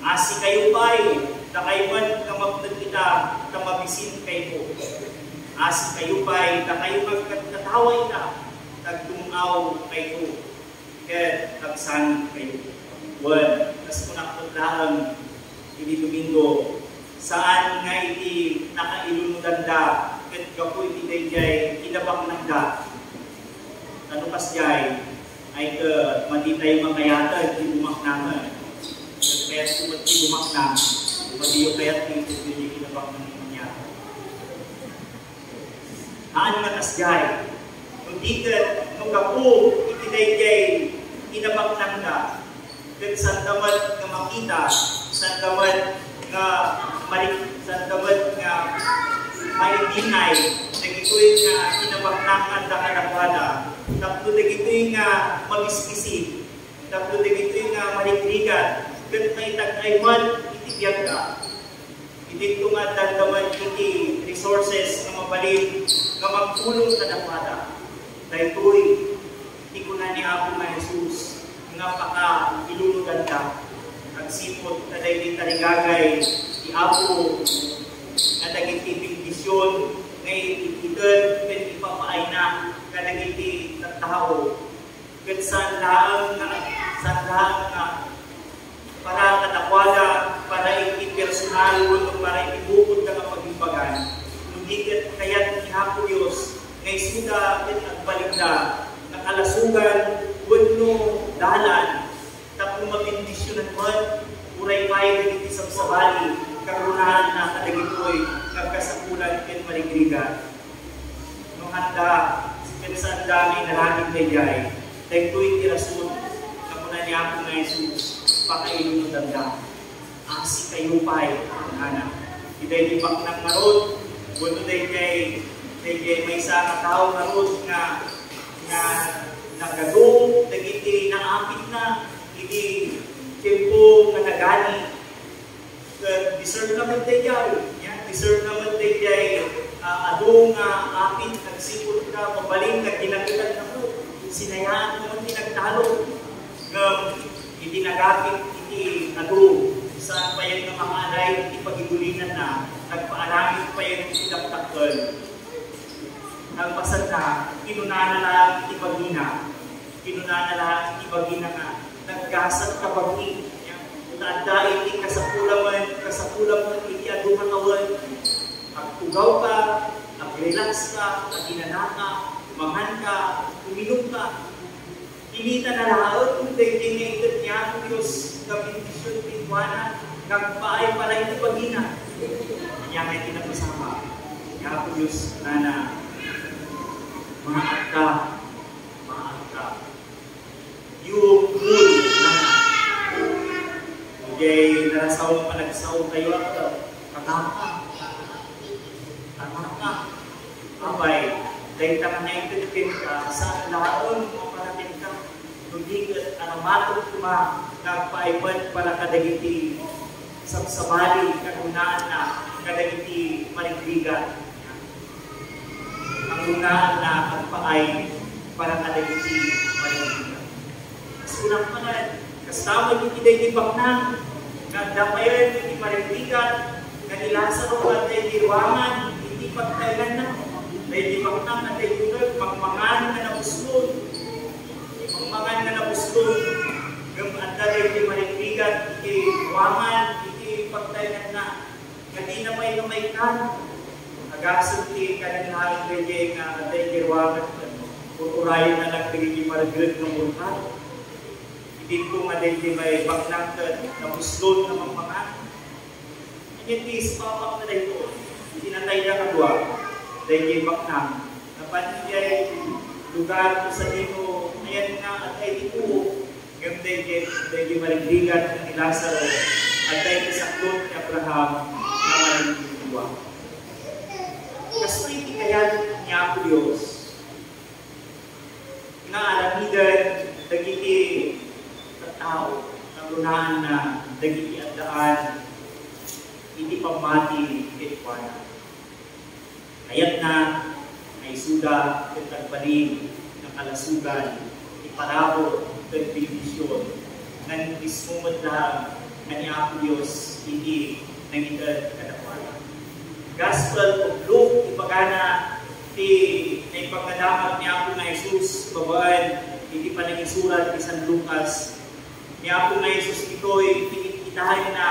Asi kayo pa'y, na kayo man kamagtag kita, na mabisin kayo. Asi kayo pa'y, na kayo magkataway ka, nagtungaw kayo. Kaya nagsan kayo. One, tas kunakot lang, hindi Domingo, saan nga iti nakailunuganda, kat kapo iti dayjay, kinabak ng da. Ano pas jay, ay ka matitay mangayata, di bumak naman. Kaya sumat di bumak na, madiyo kaya dito di kinabak ng manyata. Haan nga tas jay, kung di ka, nung kapo, iti dayjay, kinabak ng da, kat sandamat nga makita, sandamat nga malik, sandamat nga maibinay, nagitoy nga kinabaklangan da karakwada, tapos nagitoy nga magiskisi, tapos nagitoy nga malikrigan, kat may tagayman, itibiyag ka. Hindi ko nga dandaman iti resources nga mabalin, nga magpulong sa dakwada. Dahil to'y, hindi ko na ni Apo nga Jesus, nga paka ilulugan ka. Nagsipot na dahil tarigagay, di Apo, nga dagiti bigdisyon, ngay ititid, ken ipapaay na, nga dagiti tao. Ken saan laang nga, saan laang nga, para katakwada, para iti personal, o para ibukod ka nga pagimbagan. Nundikat kaya ni Hapo Diyos, ngay suda, ken agbalinda, nakalasugan, wano dalan, tapos mabindisyonan man, uray payo dagiti sabsabali, karunahan na kadagitoy kagkasapulan ken maligrigan. Nung handa, sa dami nalangin kay jay, dagitoy tirasun na kunan niya ako nga Jesus, pakainin mo danda. Asi kayo pa'y, ana. Iday di bak ng marot, buto day kay, day kay may ka tao marot nga, nga nagadong, dagiti naapit na, hindi tempo nga nagani. Uh, deserve naman day yari. Yan, deserve naman day kay uh, adong nga apit, nagsipot ka, mabaling, nagkinagitan na po. Sinayaan naman pinagtalo. Nga, hindi nagapit, hindi adong sa payan ng mga alay, hindi pagigulinan na, nagpaalamit pa yan ng sidaptakol. Nagpasad na, kinunana lang ibagina, kinunana lang ibagina nga, naggasat ka bagi, Tanda hindi kasapulaman, kasapulaman hindi aduman awan. Agtugaw ka, ag-relax ka, aginanaka, mahan ka, uminom ka. Inita na lahat kung dahil kinaitat niya ang Diyos na bindisyon nagpaay para ito pagina. Kanya may kinapasama. Diyos na na mahat ka, mahat ka. Yung good na Kaya narasaw pa nagsaw kayo ako. Katama. Tama ka. Abay, dahil ka na itinipin ka, sa laon mo parating ka. Nugigat, aramatog kuma, nagpaiban para kadagiti sa sabali, kagunaan na, kadagiti maligbigan. Ang unaan na pagpaay para kadagiti maligbigan. Sulang pa na, kasama yung kiday ni Baknang, nga damayan yung imaligbigan, nga nilasaro at ay dirwangan, hindi pagtailan na. Dahil di Baknang at ay magmangan na nabuslon. Magmangan na nabuslon. Yung anda rin yung imaligbigan, hindi dirwangan, hindi pagtailan na. Nga di na may namay kan. Agasot ti kanin halang rege nga at ay dirwangan. Puturayan na lang tigiging maragrid ng bulkan. Hindi ko din may baklang na muslon na mga Hindi papak na dahil Sinatay na kadwa. Dahil baklang. Napanigay lugar ko sa dito. Ayan nga at ay. Ngayon dahil dahil yung maligdigan ni Lazaro. At dahil isaklot ni Abraham hindi kaya niya ako Diyos. Nga alamigan, dagiti tao na lunahan na dagiti at daan, hindi pamati kitwana. Kayat na ay suda at tagpanin ng kalasugan, iparabo divisyon, ng ismumot lang na ni Apo Diyos, hindi nangitad. Gospel of Luke, ipagana, ti na ipagkadamat ni Apo na Jesus, babaan, hindi pa naging surat ni San Lucas, kaya po nga Jesus ito'y tinikitahan na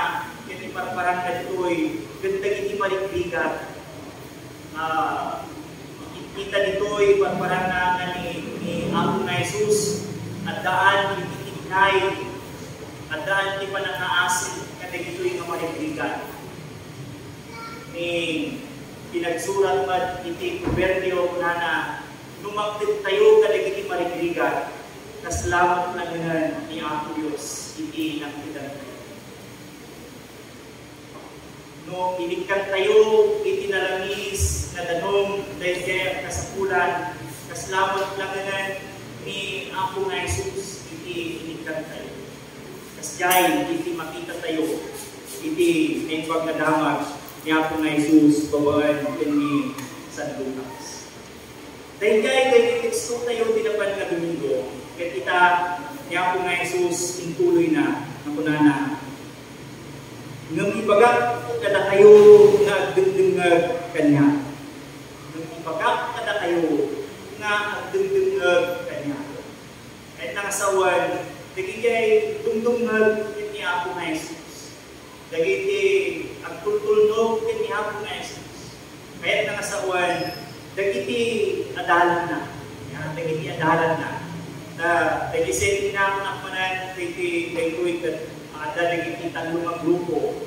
yan iparparang na ito'y ganda hindi maligbigat. Uh, kita dito'y parparang na, na ni, ni Apo na Jesus at daan hindi tinikay at daan hindi pa nakaasin kada ito'y nga maligbigat. Ni pinagsurat pa iti Gubernio na na lumagdit tayo kada iti maligbigat kasalamat na ngayon ni Ako Diyos, hindi nang kita No, inikat tayo, itinalangis na danong dahil kaya kasapulan, kasalamat lang ngayon ni Ako nga Jesus, hindi inikat tayo. Kasjay, hindi makita tayo, hindi may pagkadamag ni Ako nga Jesus, babaan ni San Lucas. Dahil kaya kaya teksto tayo dinapan na Domingo, kaya kita, niya po nga Jesus, intuloy na, na kunana. Nang ibagat kada kayo na agdengdengag kanya. Nang ibagat kada kayo na agdengdengag kanya. Kahit nangasawan, nagigay dumdumag niya po nga Jesus. Dagiti agtultulnog niya po nga Jesus. Kahit nangasawan, dagiti adalan na. Yan, dagiti adalan na na nagising na ako ng manan dagiti dagiti ada dagiti talong grupo.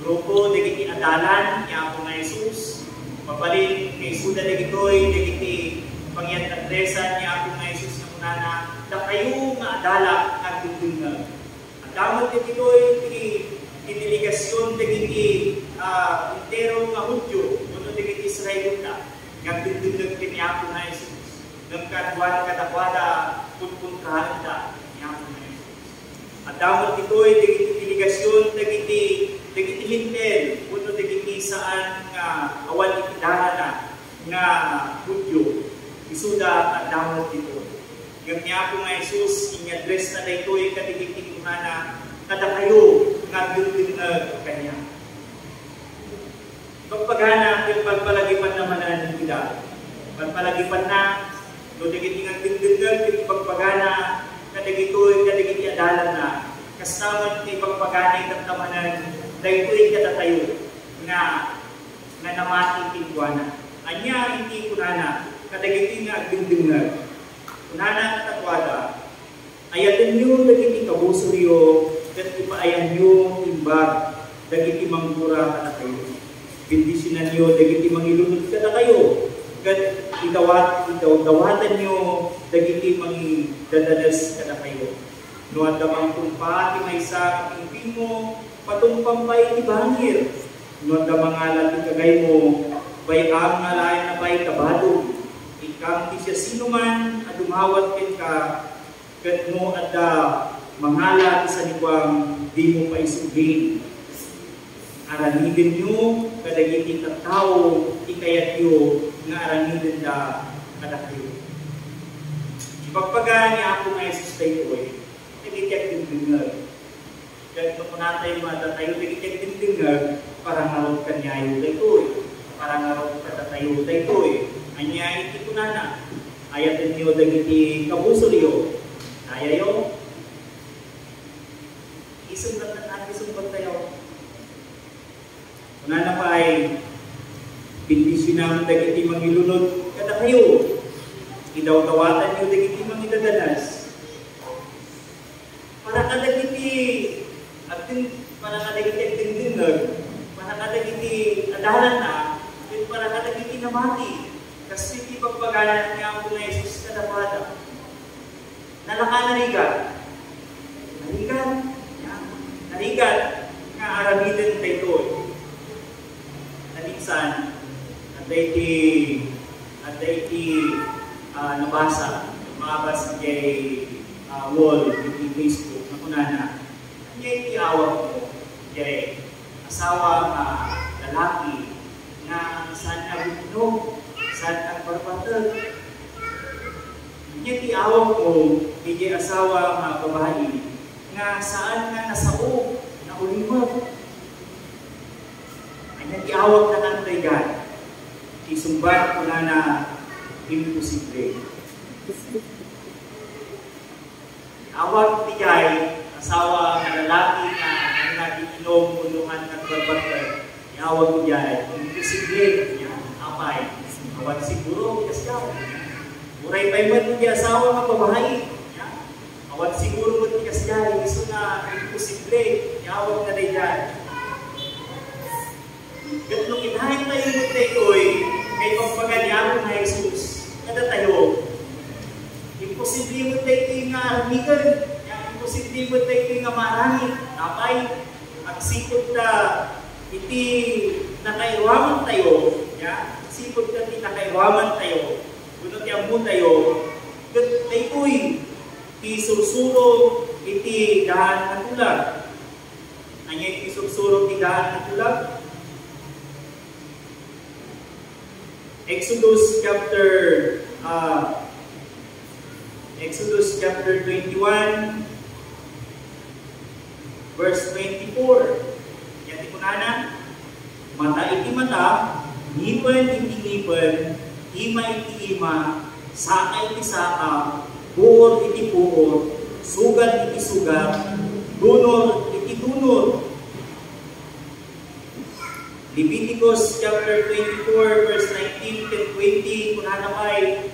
Grupo dagiti adalan niya ako nga Jesus. Mabalin kay Suda dagitoy dagiti pangyan adresa niya ako nga Jesus na kunana da kayo nga adala kag dugdungan. Ang damat ni Titoy, itiligasyon dagiti uh, intero nga Hudyo, kuno dagiti Israelita, dugdungan kiniyapo na Jesus. Ngam kadwan kadakwada, punpuntrahan ta, kiniyapo na Jesus. Ang damat Titoy, dagiti itiligasyon dagiti dagiti hintel, kuno dagiti saan nga awan ipidahana nga Hudyo, isuda ang damat Titoy. Ngam niya po nga Jesus, in-address na dahito yung katigitikin na kada kayo nga dudunag kanya. Pagpagana, pagpalagipan naman na ng kita. Pagpalagipan na, no digiti nga dudunag, yung pagpagana, kadigito yung kadigiti adalan na. Kastaman kay pagpagana yung tatamanan, dahito yung katatayo nga nga namati tingguana. Anya hindi ko na na, kadigiti nga dudunag nana katwada, ayatin nyo dagiti kabusuryo, kat ipaayan nyo imbag, dagiti manggura ka kayo. Bindisinan nyo, dagiti mangilunod ka na kayo. Kat idawat, idawatan nyo, dagiti mangi dadadas ka na kayo. No at damang tumpa, ti may sa kapingping mo, patumpampay ti bangir. No at damang alat ti kagay mo, bayang ngalayan na bay kabadong ikam ti siya sino man at umawat ken ka ket mo at uh, mangala sa nikwang di mo pa isugin. Aranidin nyo kadagiti tattao ikayat yo nga aranidin da kada kayo. Ipagpaga niya ako nga Jesus tayo eh. Nagitiyak din dingar. Kaya kung natay mga tayo, nagitiyak din dingar para ngarot kanyayo tayo eh. Para ngarot katatayo tayo eh anyay iti kunana ayatin niyo dagiti kabusulyo ayayo isumbat na natin isumbat tayo kunana pa ay bindisyon dagiti mangilunod kada kayo idaw-tawatan niyo dagiti mangidadanas para kadagiti atin para kadagiti agdindinag para kadagiti adalan na para kadagiti namati kasi di pagpagalan niya ang na Jesus kadapata. Nalaka narigat. Narigat. Narigat nga aramidan tayo. Naliksan. At iti at iti uh, nabasa. Mabas kay uh, wall iti Facebook na kunana. Kanya iti awag mo. Kaya asawa nga uh, lalaki na saan na bukno saan ang parpatag. Niya tiawag ko, hindi asawa nga babae, nga saan nga nasao, na ulimag. Anya tiawag na ng taygan, isumbat ko na na imposible. Awag ti Jai, asawa nga lalaki na ang nagiinom kulungan ng barbatag, iawag Jai, imposible niya, apay. Awan siguro kasyaw. Muray pa man ti asawa nga babae. Awan siguro mo kasyaw, iso na imposible, iawag na day dyan. Gatlo kinahin tayo mo tayo kay pagpaganyan na Jesus, kada tayo, imposible mo tayo nga armigan, imposible mo tayo nga marami, napay, agsikot na iti nakaiwaman tayo, ya, sipod ka ti nakaiwaman tayo, kuno ti amu tayo, kat tayo'y ti sursuro iti dahan na tulag. Anya iti sursuro ti dahan na tulag? Exodus chapter uh, Exodus chapter 21 verse 24. Yan ti kunana, mata iti mata, ngipan iti ngipan, ima iti ima, saka iti saka, buor iti buor, sugat iti sugat, dunor iti dunor. Leviticus chapter 24 verse 19 to 20 kunana kay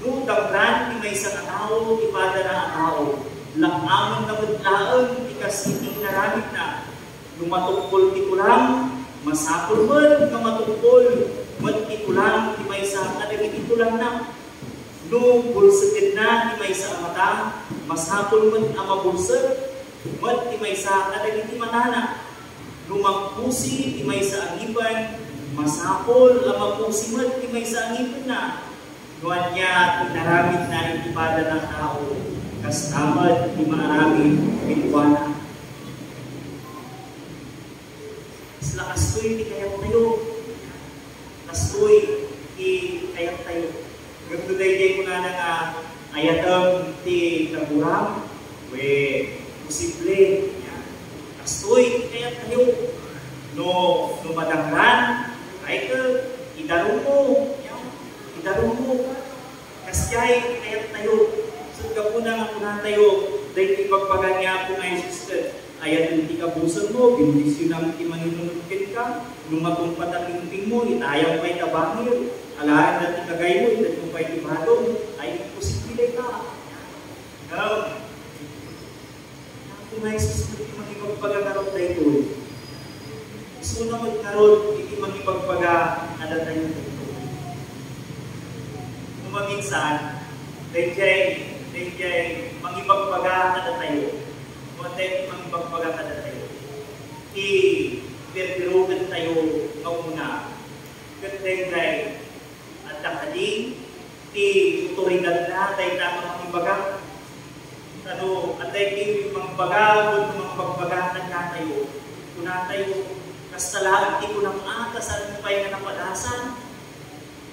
no dabran ti may sa tao ti pada na tao langamon na mudlaon ti kas iti naramit na lumatungkol ti kulang masapol man. Nga matungkol mat ti kulang ti may sa kadagiti tulang na No bulsagid na ti may sa amata, masapol mo ang mabulsag, mat ti may sa kadagiti matana. No magpusi ti may sa agiban, masapol ang mapusi mat ti may sa agiban na. Nuan niya tinaramid na itipada ng tao, kas tamad ti maaramid bitwana. Isla kastoy ti kayat tayo. Kastoy ti kayat tayo. Gagduday day ko na nga ayatam ti kaburam. We, posible. Yan. Kastoy ti kayat tayo. No, no madangran, ay ka, idarong mo. Idarong mo. Kasyay kayat tayo. So, kapuna nga kuna tayo, dahil ipagpagan niya ako ngayon sister, ayat yung tikabusan mo, bindisyon ang timaninunugkin ka, nung matungpat ang inting mo, itayang pa'y tabangil, alaan na tikagay mo, itat mo pa'y tibadong, ay posible ka. Um, ako nga Jesus, hindi magipagpagangarot na ito. Gusto na magkarot, hindi magipagpaga, ada tayo dito. Kumaminsan, dahil dahil magipagpaga, ada tayo konten magpagpaga ka na tayo. I perdirugan tayo mauna. Katengay at takading ti otoridad na tayo tama makibaga. Ano, at tayo ti magbaga, kung magpagbaga na tayo. Kuna tayo, kastalaan ti ko ng atas at pa'y nga napadasan.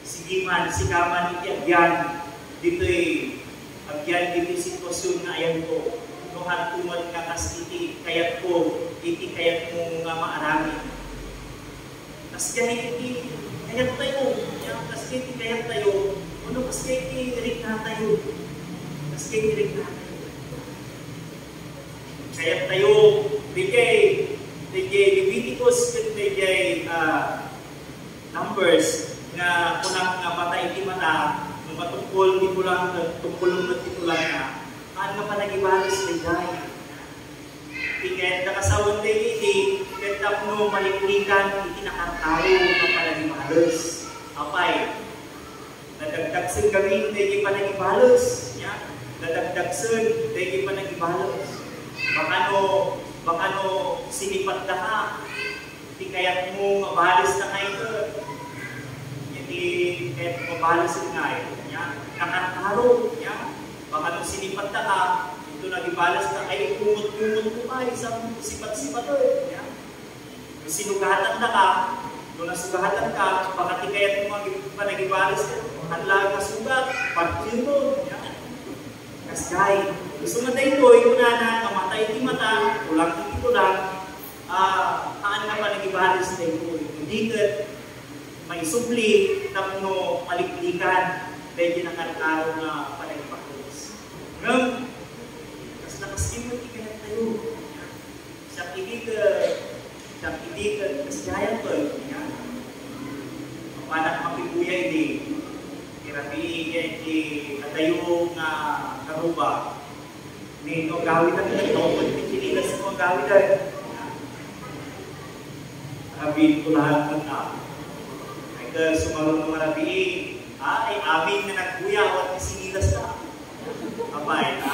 Sige man, sikaman iti agyan. Dito eh, agyan dito sitwasyon na ayan ko nuhan tumad ka kas iti kayat ko, iti kayat mo nga maarami. Kas kaya iti kayat tayo, kas iti kayat tayo, ano kas kaya iti rik na tayo, kas kaya iti rik na tayo. Kayat tayo, bigay, bigay Leviticus, bigay uh, numbers, nga kunang nga patay iti mata, nung matungkol, di ko lang, tungkol mo ito lang na, ano pa nagibalis ni Day? Tiket nakasawan din iti, ketap no maliklikan iti nakatao ng panagibalos. Apay, nadagdagsan kami, hindi pa nagibalos. Ya? Nadagdagsan, hindi pa nagibalos. Baka no, baka no, sinipat na ka. Iti kayat mo, mabalis na kayo. Iti kayat mo, mabalis na kayo. Ya? Nakataro. Ya? Baka sinipat na ka, ito nagibalas ka, ay kumot-kumot mo pa, isang sipat-sipat o eh. Yeah. Nung sinugatan na ka, nung nasugatan ka, baka tikayat mo pa nagibalas ka, hanlang na sugat, pag-yun mo. Yeah. Kasgay, gusto mo tayo ito, yung na na, namatay di mata, ulang ito lang, ah, taan ka pa nagibalas na ito. Hindi ka, may supli, tapno maliklikan, pwede na karkaro na panagibalas. Ngam, kas nakasim mo ikanat tayo. Sa ka, sa ka, kas jaya ko. Panak makibuya ini, kirapi ini atayo nga karuba. Ni no gawid ang ito, kung pinililas mo gawid ay. Sabihin ko lahat ng tao. Ay sumarong ng marabi, ay amin na nagbuya at isinilas na. Abay na,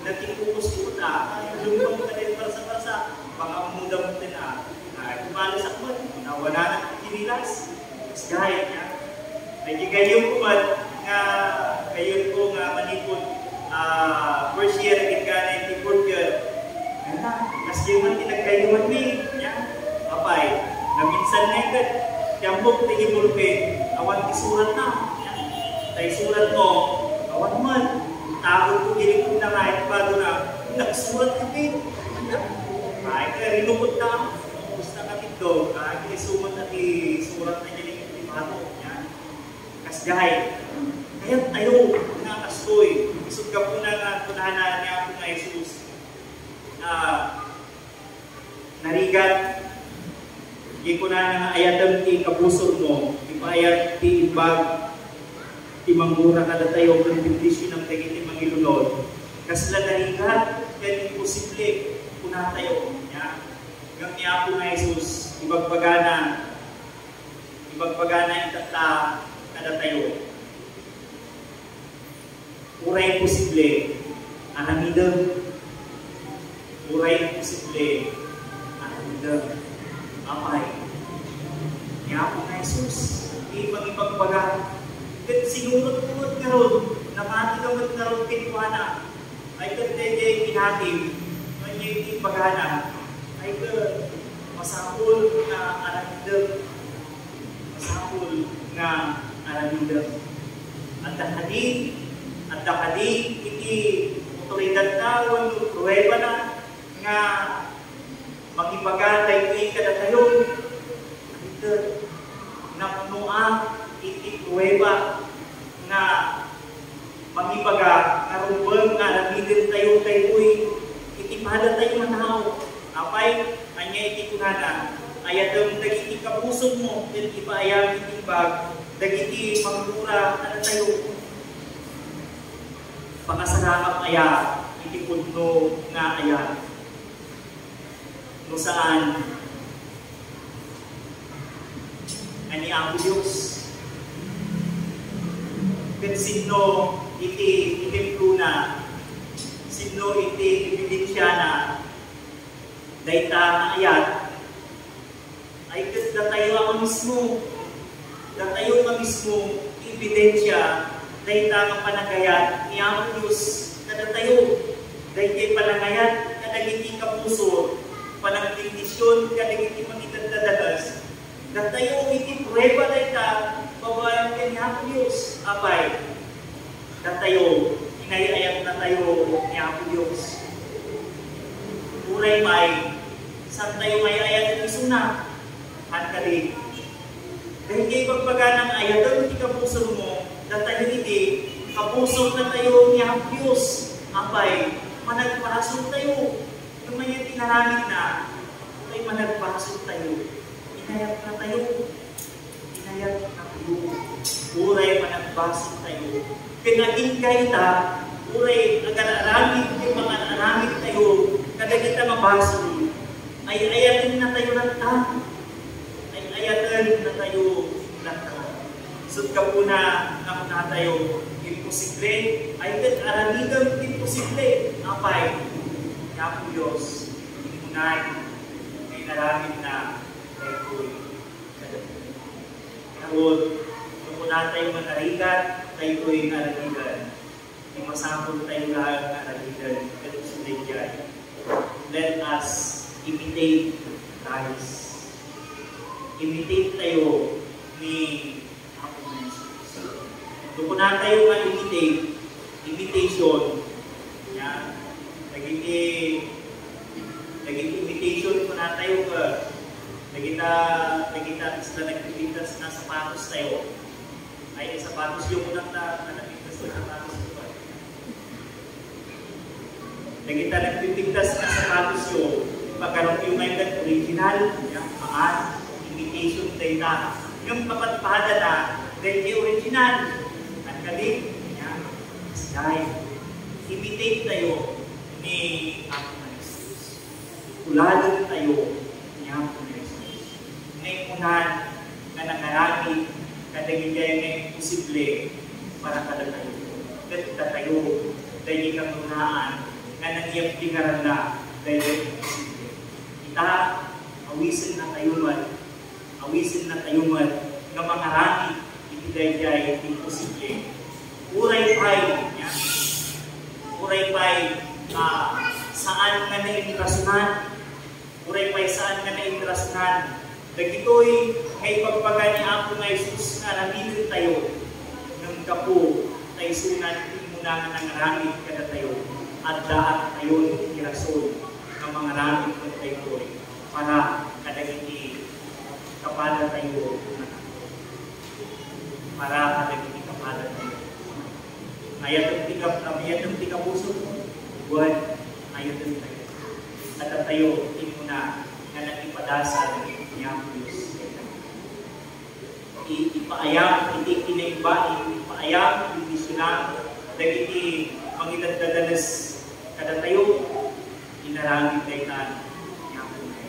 nagkipukus ko na, lumang ka din para sa basa, baka muda mo din na, ay kumali sa kumat, nawala na kinilas. Gaya niya. Nagigayong kumat, nga kayo ko nga manipod, uh, first year, agad ka na yung fourth year. Kaya, mas yung man tinagkayuman mi, niya. Abay, na minsan na yung Tiyambok, tingin mo awan isurat na. Tay surat mo, awan man, takot ko gilikod na kahit bago na, nagsurat ka. Kahit ka rinukot na, gusto na kapito, kahit ka sumat na di surat na niya yung bago. Yan. Kasgahay. Kaya tayo, nga kastoy, isog ka po na nga, punahan niya ako nga Jesus. Uh, narigat, Di ko na nga ayatam ti kabusor mo, ipayat ti ibag, ti mangura kada tayo, kung bindisyon ng tagi ti mangilunod. Kasi la narigat, kaya imposible, kuna tayo. Ya? Hanggang niya po nga Jesus, ibagbagana, ibagbagana itata kada tayo. uray posible aramidem uray posible aramidem amay niya po na Jesus ibang ibang baga kat sinunod-unod nga ron nakatigamot na ron ay kat dede kinatim kanya yung bagana ay kat masapul na aramidem masapul nga aramidem at dahadi at dahadi iti otoridad na wano pruweba na nga magibaga tayo kada tayo. Ito napunua iti pruweba nga magibaga nga rumbang nga nabidin tayo tayo iti pada tayo manaw apay anya iti kunana ayatong dagiti kapusog mo. Iti paayam iti bag dagiti pangmura ano tayo? Pakasarakap aya iti pudno nga aya. No saan? Ani ang Diyos ken sino iti itemplo na sino iti ebidensya na dayta nga ayat ay ket datayo ako mismo datayo nga mismo ebidensya dayta nga panagayat ni ang Diyos kada tayo dayta panagayat kadagiti kapuso panagtindisyon kadagiti mangitadadalas datayo iti prueba dayta babayan kay ni ang Diyos apay. Datayo inayayat na tayo ni ang Diyos. Uray may. Saan tayo may ayat ni suna at kali. Dahil kay pagpaga ng ayat doon iti kapuso mo datayo iti kapuso na tayo ni ang Diyos apay. Managpahasog tayo. Yung may tinaramit na ay managpahasog tayo. Inayat na tayo. Inayat na uray managbasig tayo. Pinaging kaita uray agararamit yung mga aramit tayo. Kada kita mabasig ay ayatin na tayo ng ta ay ayatin na tayo ng ta sud ka po na ng na tayo imposible. Ay kat aramigan imposible apay na po Diyos imunay ay naramit na tayo Karon, kung muna tayo manarigan, tayo ko'y nararigan. Di masapol tayo lahat ng nararigan. Kaya sunday yan. Let us imitate Christ. Imitate tayo ni Apo Jesus. Kung muna tayo ma-imitate, imitation, yan. Nagiti, nagiti imitation ko na tayo ka Nagita, nagita, sila nagpipintas na sapatos tayo. Ay, sapatos yung unang na, na nagpipintas na sapatos ko. Nagita, nagpipintas na sapatos yung pagkaroon yung ngayon original, yung maan, imitation data. Yung papatpada na, dahil original. At kali, yan, dahil imitate tayo ni Apo Jesus. Ulalan tayo ni Jesus naimunan na nangarami kadagigay na imposible para kada tayo. Dito tayo, dahil kang lunaan na nangyayang tingaran na dahil imposible. Ita, awisin na tayo man, awisin na tayo man na mangarami iti dahil imposible. Uray pay, yan. Uray pay, uh, saan nga naimprasunan, uray pay saan nga naimprasunan, Dagitoy kay pagpaga ni Apo nga Jesus nga nabilin tayo ng kapo tayo sunan muna nga nangaramit kada tayo at daan tayo ng irason ng mga ramit ng tayo para kadagiti kapada tayo para kadagiti kapada tayo. Ayat ang tika, ayat ang tika puso mo, buwan, ayat ang tayo. At tayo, ito na, nga nagipadasal niya Diyos. Ipaayam, iti kinaiba, ipaayam, iti sunang, dagiti mangitagdadalas kada tayo, inarangin ang Diyos.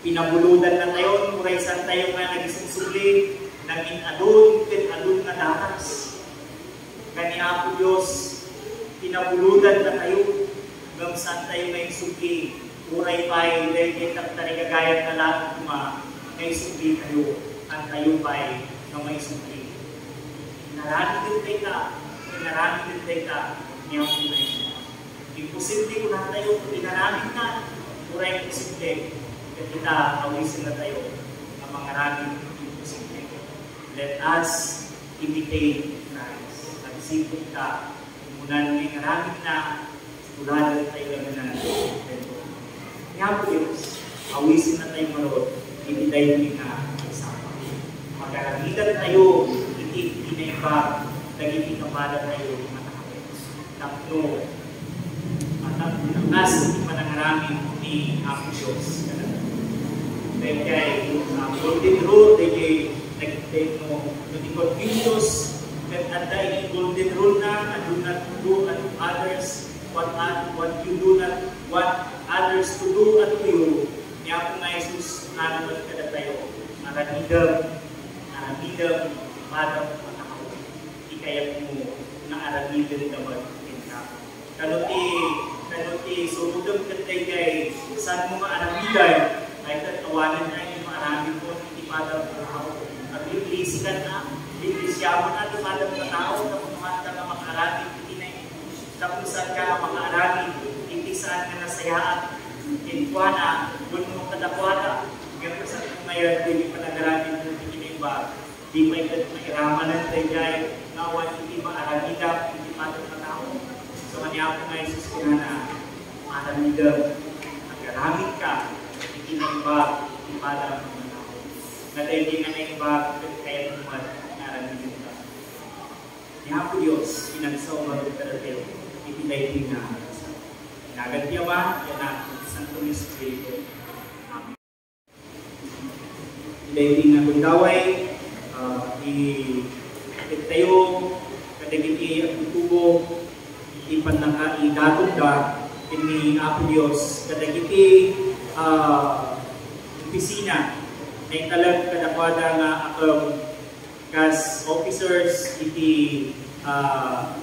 Pinabuludan na tayo, kuraysan tayo nga nagising suli, naging adun, kin adun nga daras. kani Apo Diyos, pinabuludan na kayo, hanggang saan tayo may suki, uray pa'y dahil kitang tarigagayat na lang kuma, suki kayo, at tayo pa'y na may suki. Narami din tayo ka, narami din ka, niya po na yun. Imposible ko na tayo, pinaramin na, uray imposible, kaya kita awisin na tayo, ang mga raming imposible. Let us imitate Christ. Nagsipot ka, umunan may maraming na tuladan tayo lang na Nga po Diyos, awisin na tayo maroon, hindi tayo hindi na isama. Magkaramitan tayo, hindi pinaiba, nagiging kapala tayo matapit. Tapno, at ang nas, hindi pa nangaraming ni Apo Diyos. Dahil kay uh, Golden Rule, dahil kay nag-take mo, hindi Confucius, that at the golden rule na, do not do unto others what, what you do not want others to do unto you. Kaya po nga Jesus, naramad ka na tayo, naramidam, naramidam, madam, matakaw. Ikaya mo, naaramidam naman ka. Kanuti, kanuti, sumudam ka tayo kay, saan mo maaramidam, ay tatawanan na yung maraming po, hindi madam, matakaw. At yung lisikan na, Ilisyawan na lumalang na tao na kumuhan ka ng mga arami, hindi na tapusan ka ng mga arami, hindi saan ka nasayaan, kinkuana, doon mo kadakwana, gano'n sa kung ngayon, hindi pa nag-arami ng iba, di may mahiraman ng tagay, nawan hindi maaramida, hindi patong na tao. So, kanya po nga Jesus ko na maaramida, nag-aramid ka, hindi na iba, hindi patong na tao. Natay di na na iba, kaya naman, nararamdaman ka. Kaya po Diyos, pinagsaw magkakaroon, ipinay din na Nagad ba? Yan na, Santo Espiritu. Amen. Ipinay din na gundaway, uh, itayo, kadagiti at tutubo, ipanaka, idatog da, ini Apo Diyos, kadagiti uh, opisina, ay talag kadakwada nga akong kas officers iti uh,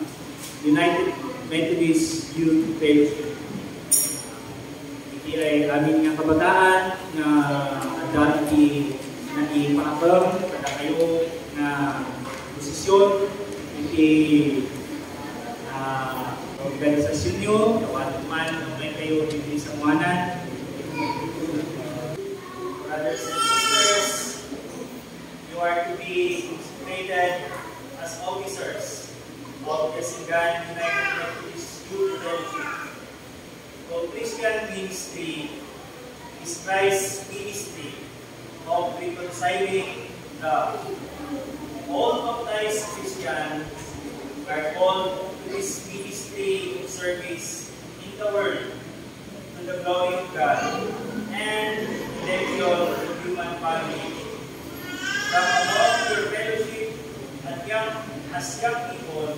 United Methodist Youth Fellowship. Iti ay amin nga kabataan na dati na ipakapam kada kayo na posisyon iti uh, organisasyon nyo, kawalan man may kayo iti sa muanan. Brothers and sisters, you are to be created as officers of the Singan United Methodist Youth Fellowship. Christian ministry is Christ's ministry of reconciling the all baptized Christians are called to this ministry of service in the world to the glory of God and redemption of human family from among your fellowship and young, as young people,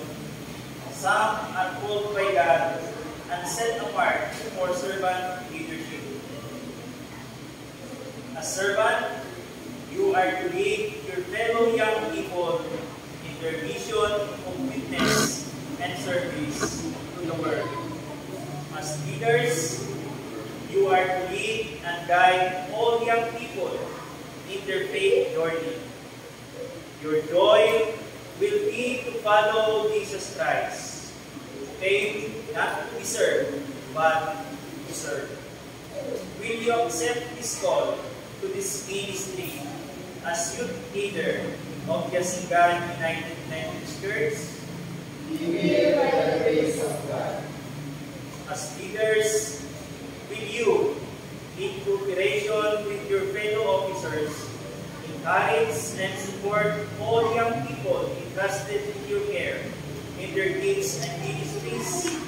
some are called by God and set apart for servant leadership. As servant, you are to lead your fellow young people in their mission of witness and service to the world. As leaders, you are to lead and guide all young people in their faith journey. Your joy will be to follow Jesus Christ. Faith not to be served, but to serve. Will you accept this call to this ministry as youth leader of Yasingan United Methodist Church? As leaders, will you, in cooperation with your fellow officers, encourage and support all young people entrusted in your care in their gifts and ministries?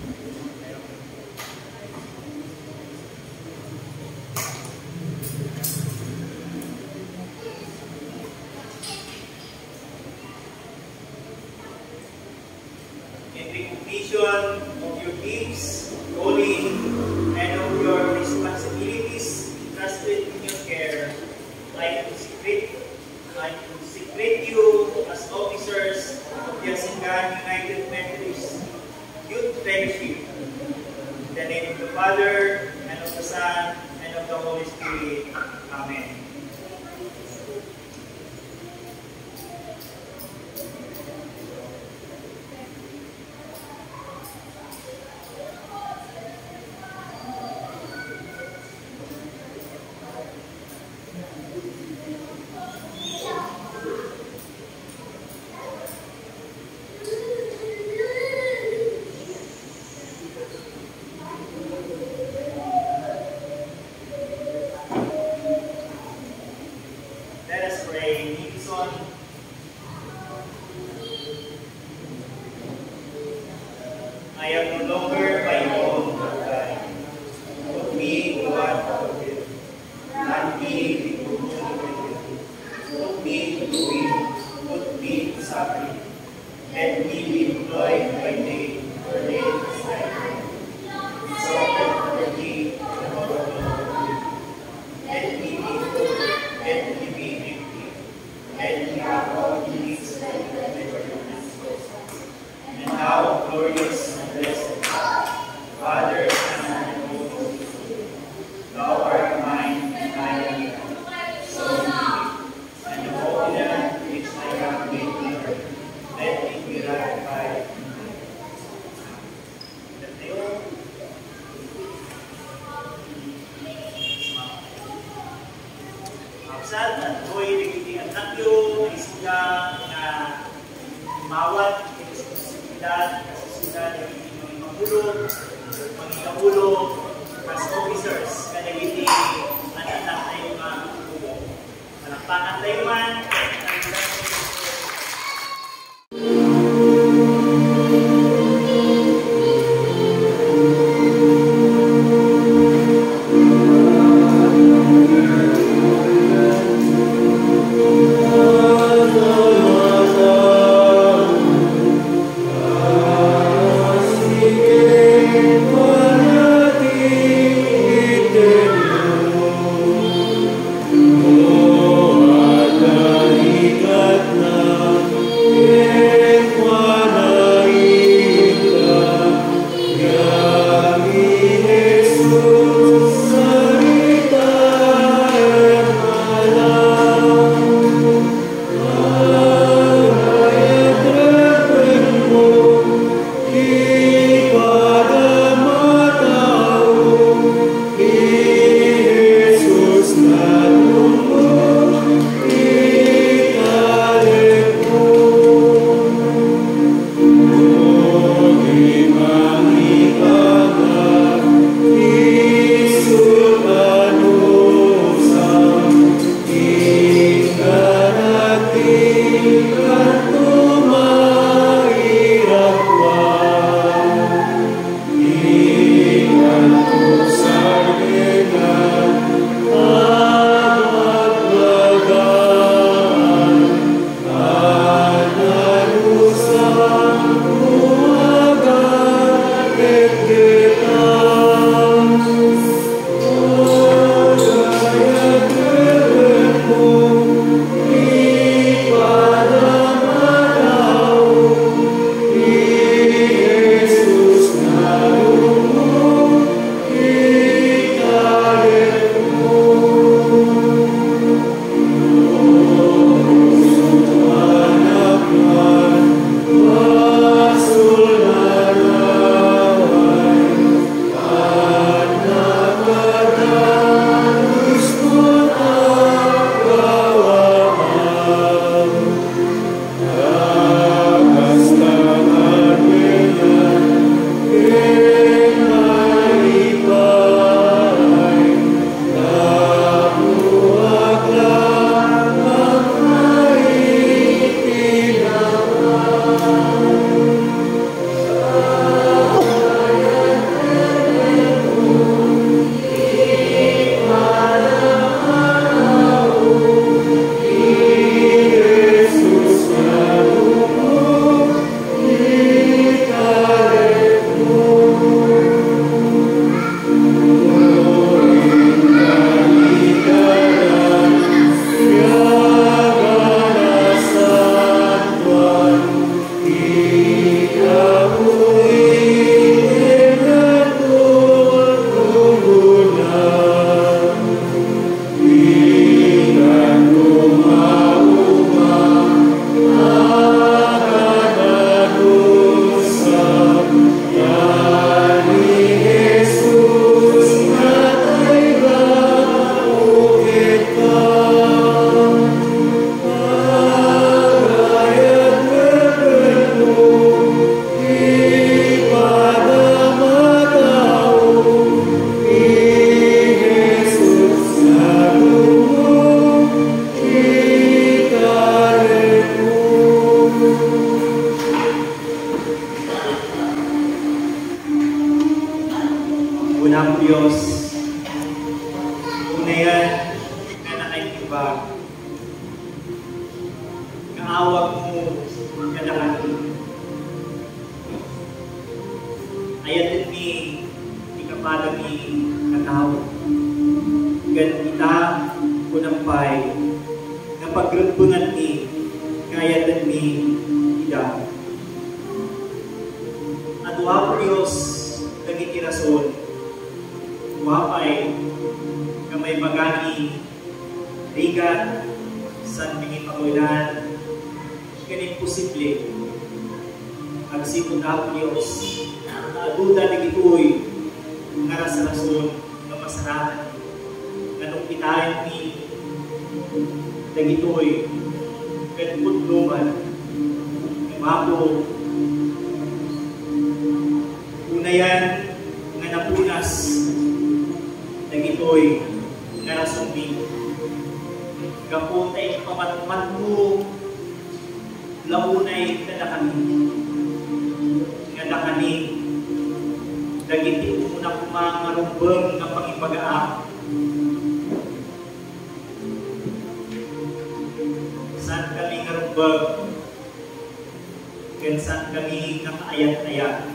ken saan kami nakaayat-ayat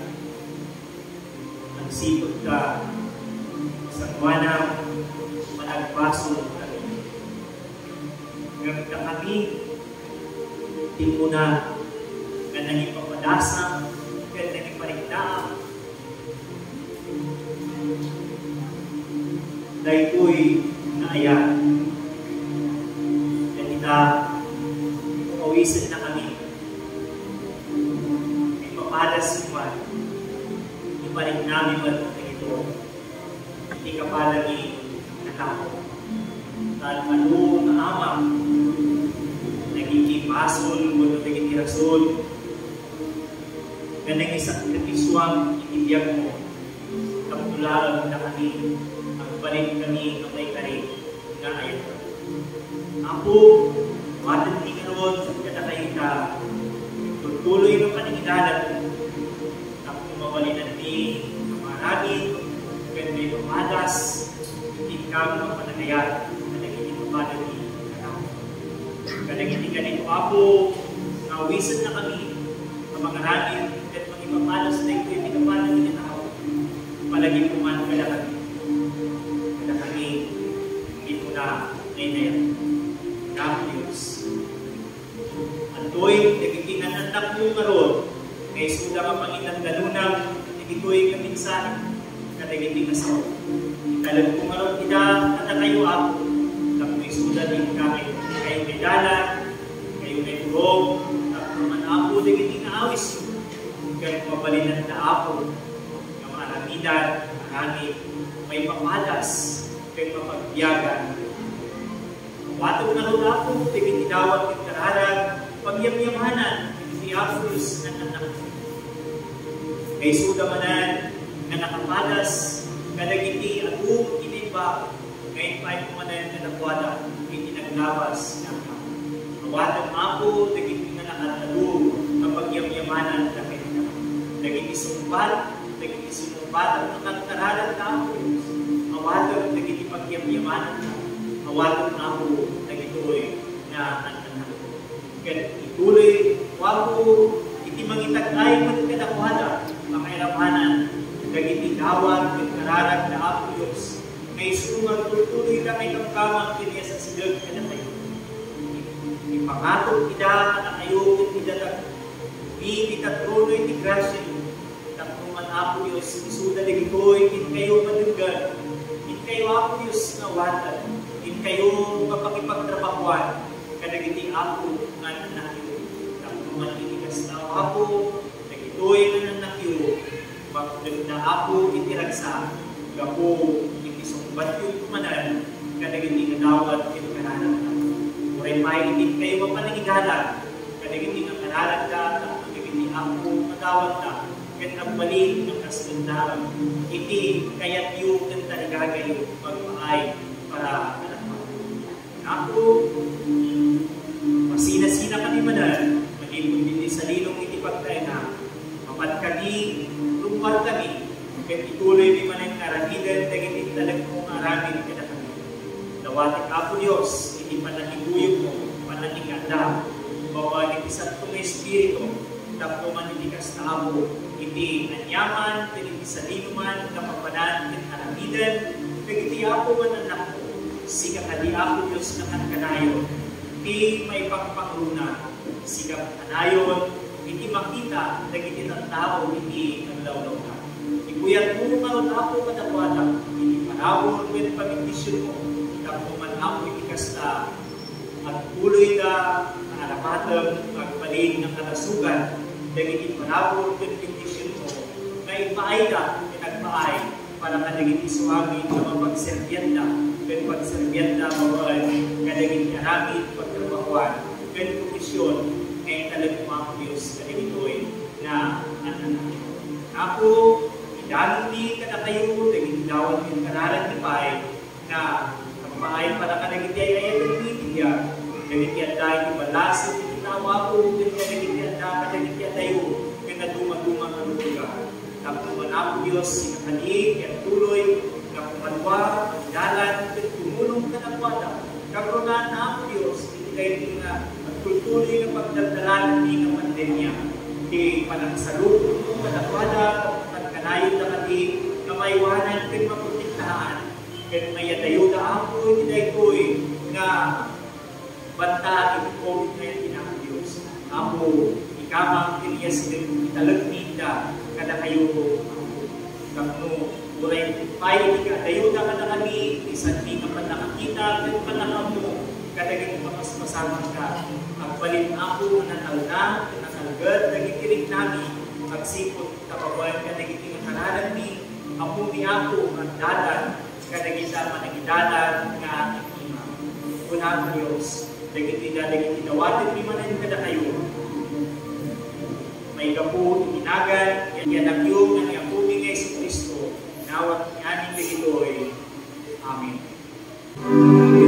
ang sipot ka sa kuwanang managpaso kami. Gamit ka kami, di mo na nga naging papadasa, kaya naging paligtaan. Dahil ko'y naayat. Namin man ito. Hindi ka palagi natakot. Dahil ano na amang nagiging pasol o nagiging rason na naging sakripiswang itibiyag mo. Kaptulaan na kami. Ang balik kami ng may kari nga ayat Ako, watan ni karoon sa kadakayita tutuloy ng paninginalan ako pamadas ikaw ang panagayat na naging pamadas ni Kadagiti ganito ako, nawisan na kami, ang mga ranin, at mga ipapalas na ito, yung pinapala ni tao. Palagi po man kada kami. Kada kami, hindi po na ngayon na Diyos. Antoy, nagiging anak mo karon, kay suda ka panginang galunang, nagitoy ka minsan, kadagiti nga sa Italag ko karon, ida, kata kayo ako, tapoy suda din kami, kayo may dala, kayo may turong, tapos man ako, nagiging awis. Yun. Kaya mabalinan na ako, ng mga alamidan, marami, may papadas, kayo mapagbiyagan, Watong na rin ako, tingin idawat ng kararan, pagyamyamanan, hindi Apos na nanak. Kay sudamanan, na nakapalas, kadagiti ako, iniba, ngayon pa yung manan na nakwada, hindi naglabas na Watong ako, naging na nakatalo, ang pagyamyamanan na kayo. Naging isumbat, naging isumbat, ang nakatararan na ako. Awatong naging pagyamyamanan na awatong ako nagituloy na anak Kaya ituloy, wako, iti mangitag ay man kadakwada, kagiti dawat, kagkararag na ako Diyos, may sungat tuloy ka may kamkamang kiniya sa silag ka na kayo. Ipakatong ida na kayo, itidatag, Bibita trono iti grasya, tapos man ako Diyos, isuda ligitoy, in kayo madugan, in kayo ako Diyos na watan, in kayo kapakipagtrabahuan, kadagiti ako nga nanakyo. Tapos man itigas na ako, nagitoy nga nanakyo, na ako itiragsa, gapo itisumbat yung kumanan, kadagiti nga dawat ito kananan ka. Uray pa hindi kayo mapanagigala, kadagiti nga kananan ka, kadagiti ako madawat ka, kat nagbalik ng kasundaran. Iti kayat yung ganda nagagayo magpaay para anak mo. Ako, masina-sina kami manan, maging din sa linong iti pagkaya na, mapat kami, lumpat kami, ket ituloy ni manen aramidan dagiti talag mo aramid kada kami. Dawatik Apo Dios, iti pananiguyog mo, pananinganda, bawa ni Santong Espiritu, tapos man iti kastabo, iti anyaman, iti salinuman, kapapanan, iti aramidan, iti Apo man anak mo, siga kadi Apo Dios na kanayon, iti may pagpangruna, siga kanayon, iti makita, dagiti tao, iti nagdawlaw ka. Ibuyat mo nga ako kadawata, iti panawon, iti pamindisyon mo, tapos man ako iti kasta, at tuloy ka na alamatang magpaling ng kalasugan, dagiti panawon, iti pamindisyon mo, na ipaay ka, pinagpaay, para kadagiti suami na mapagserbyanda, kan pagserbyanda mawal, kadagiti aramid, pagtrabahuan, kan komisyon, ngayon talagang mga Diyos na. Ako, idalong ni kada kayo, daging dawat yung kanaran ni Pai, na magpaay para ka nagiti ay ay nagtitiya, nagiti at dahil yung malasin, tinawa ko, nagiti at dahil ka nagiti at tayo, kaya naduma-duma ang lugar. Tapos man ako Diyos, sinakanig, at tuloy, na kumalwa, dalan, at tumulong ka na kwada. Karoon na ako Diyos, hindi kayo nga, at tuloy na pagdaldalan ni nga pandemya. Di panagsalubong mo, kadakwada, pagkanayon na kati, na maiwanan, kaya maprotektahan, kaya may adayo na ako, hindi na ito'y, nga banta iti COVID-19 ang Diyos. Ako, ikamang kiniyas din italagninda kada kayo ko ako. Kapno, Turay, payo di ka, dayo na ka na kami, isang di ka pa nakakita, kaya pa na mo, kadagin mo mas masama ka. Agbalin ako na natalgad, nagitirig namin, magsipot, kapabuan ka, nagiting ang kanalan ni, ako ni ako, ang dalan, kadagita managidalan, nga ating ima. Una ang Diyos, dagiti na dagiti dawatin ni manan kada kayo. May gapu itinagan, yan ang yung ng yakumi nga Yesu Kristo, nawat ni aning dagitoy. Amen. Kapagsan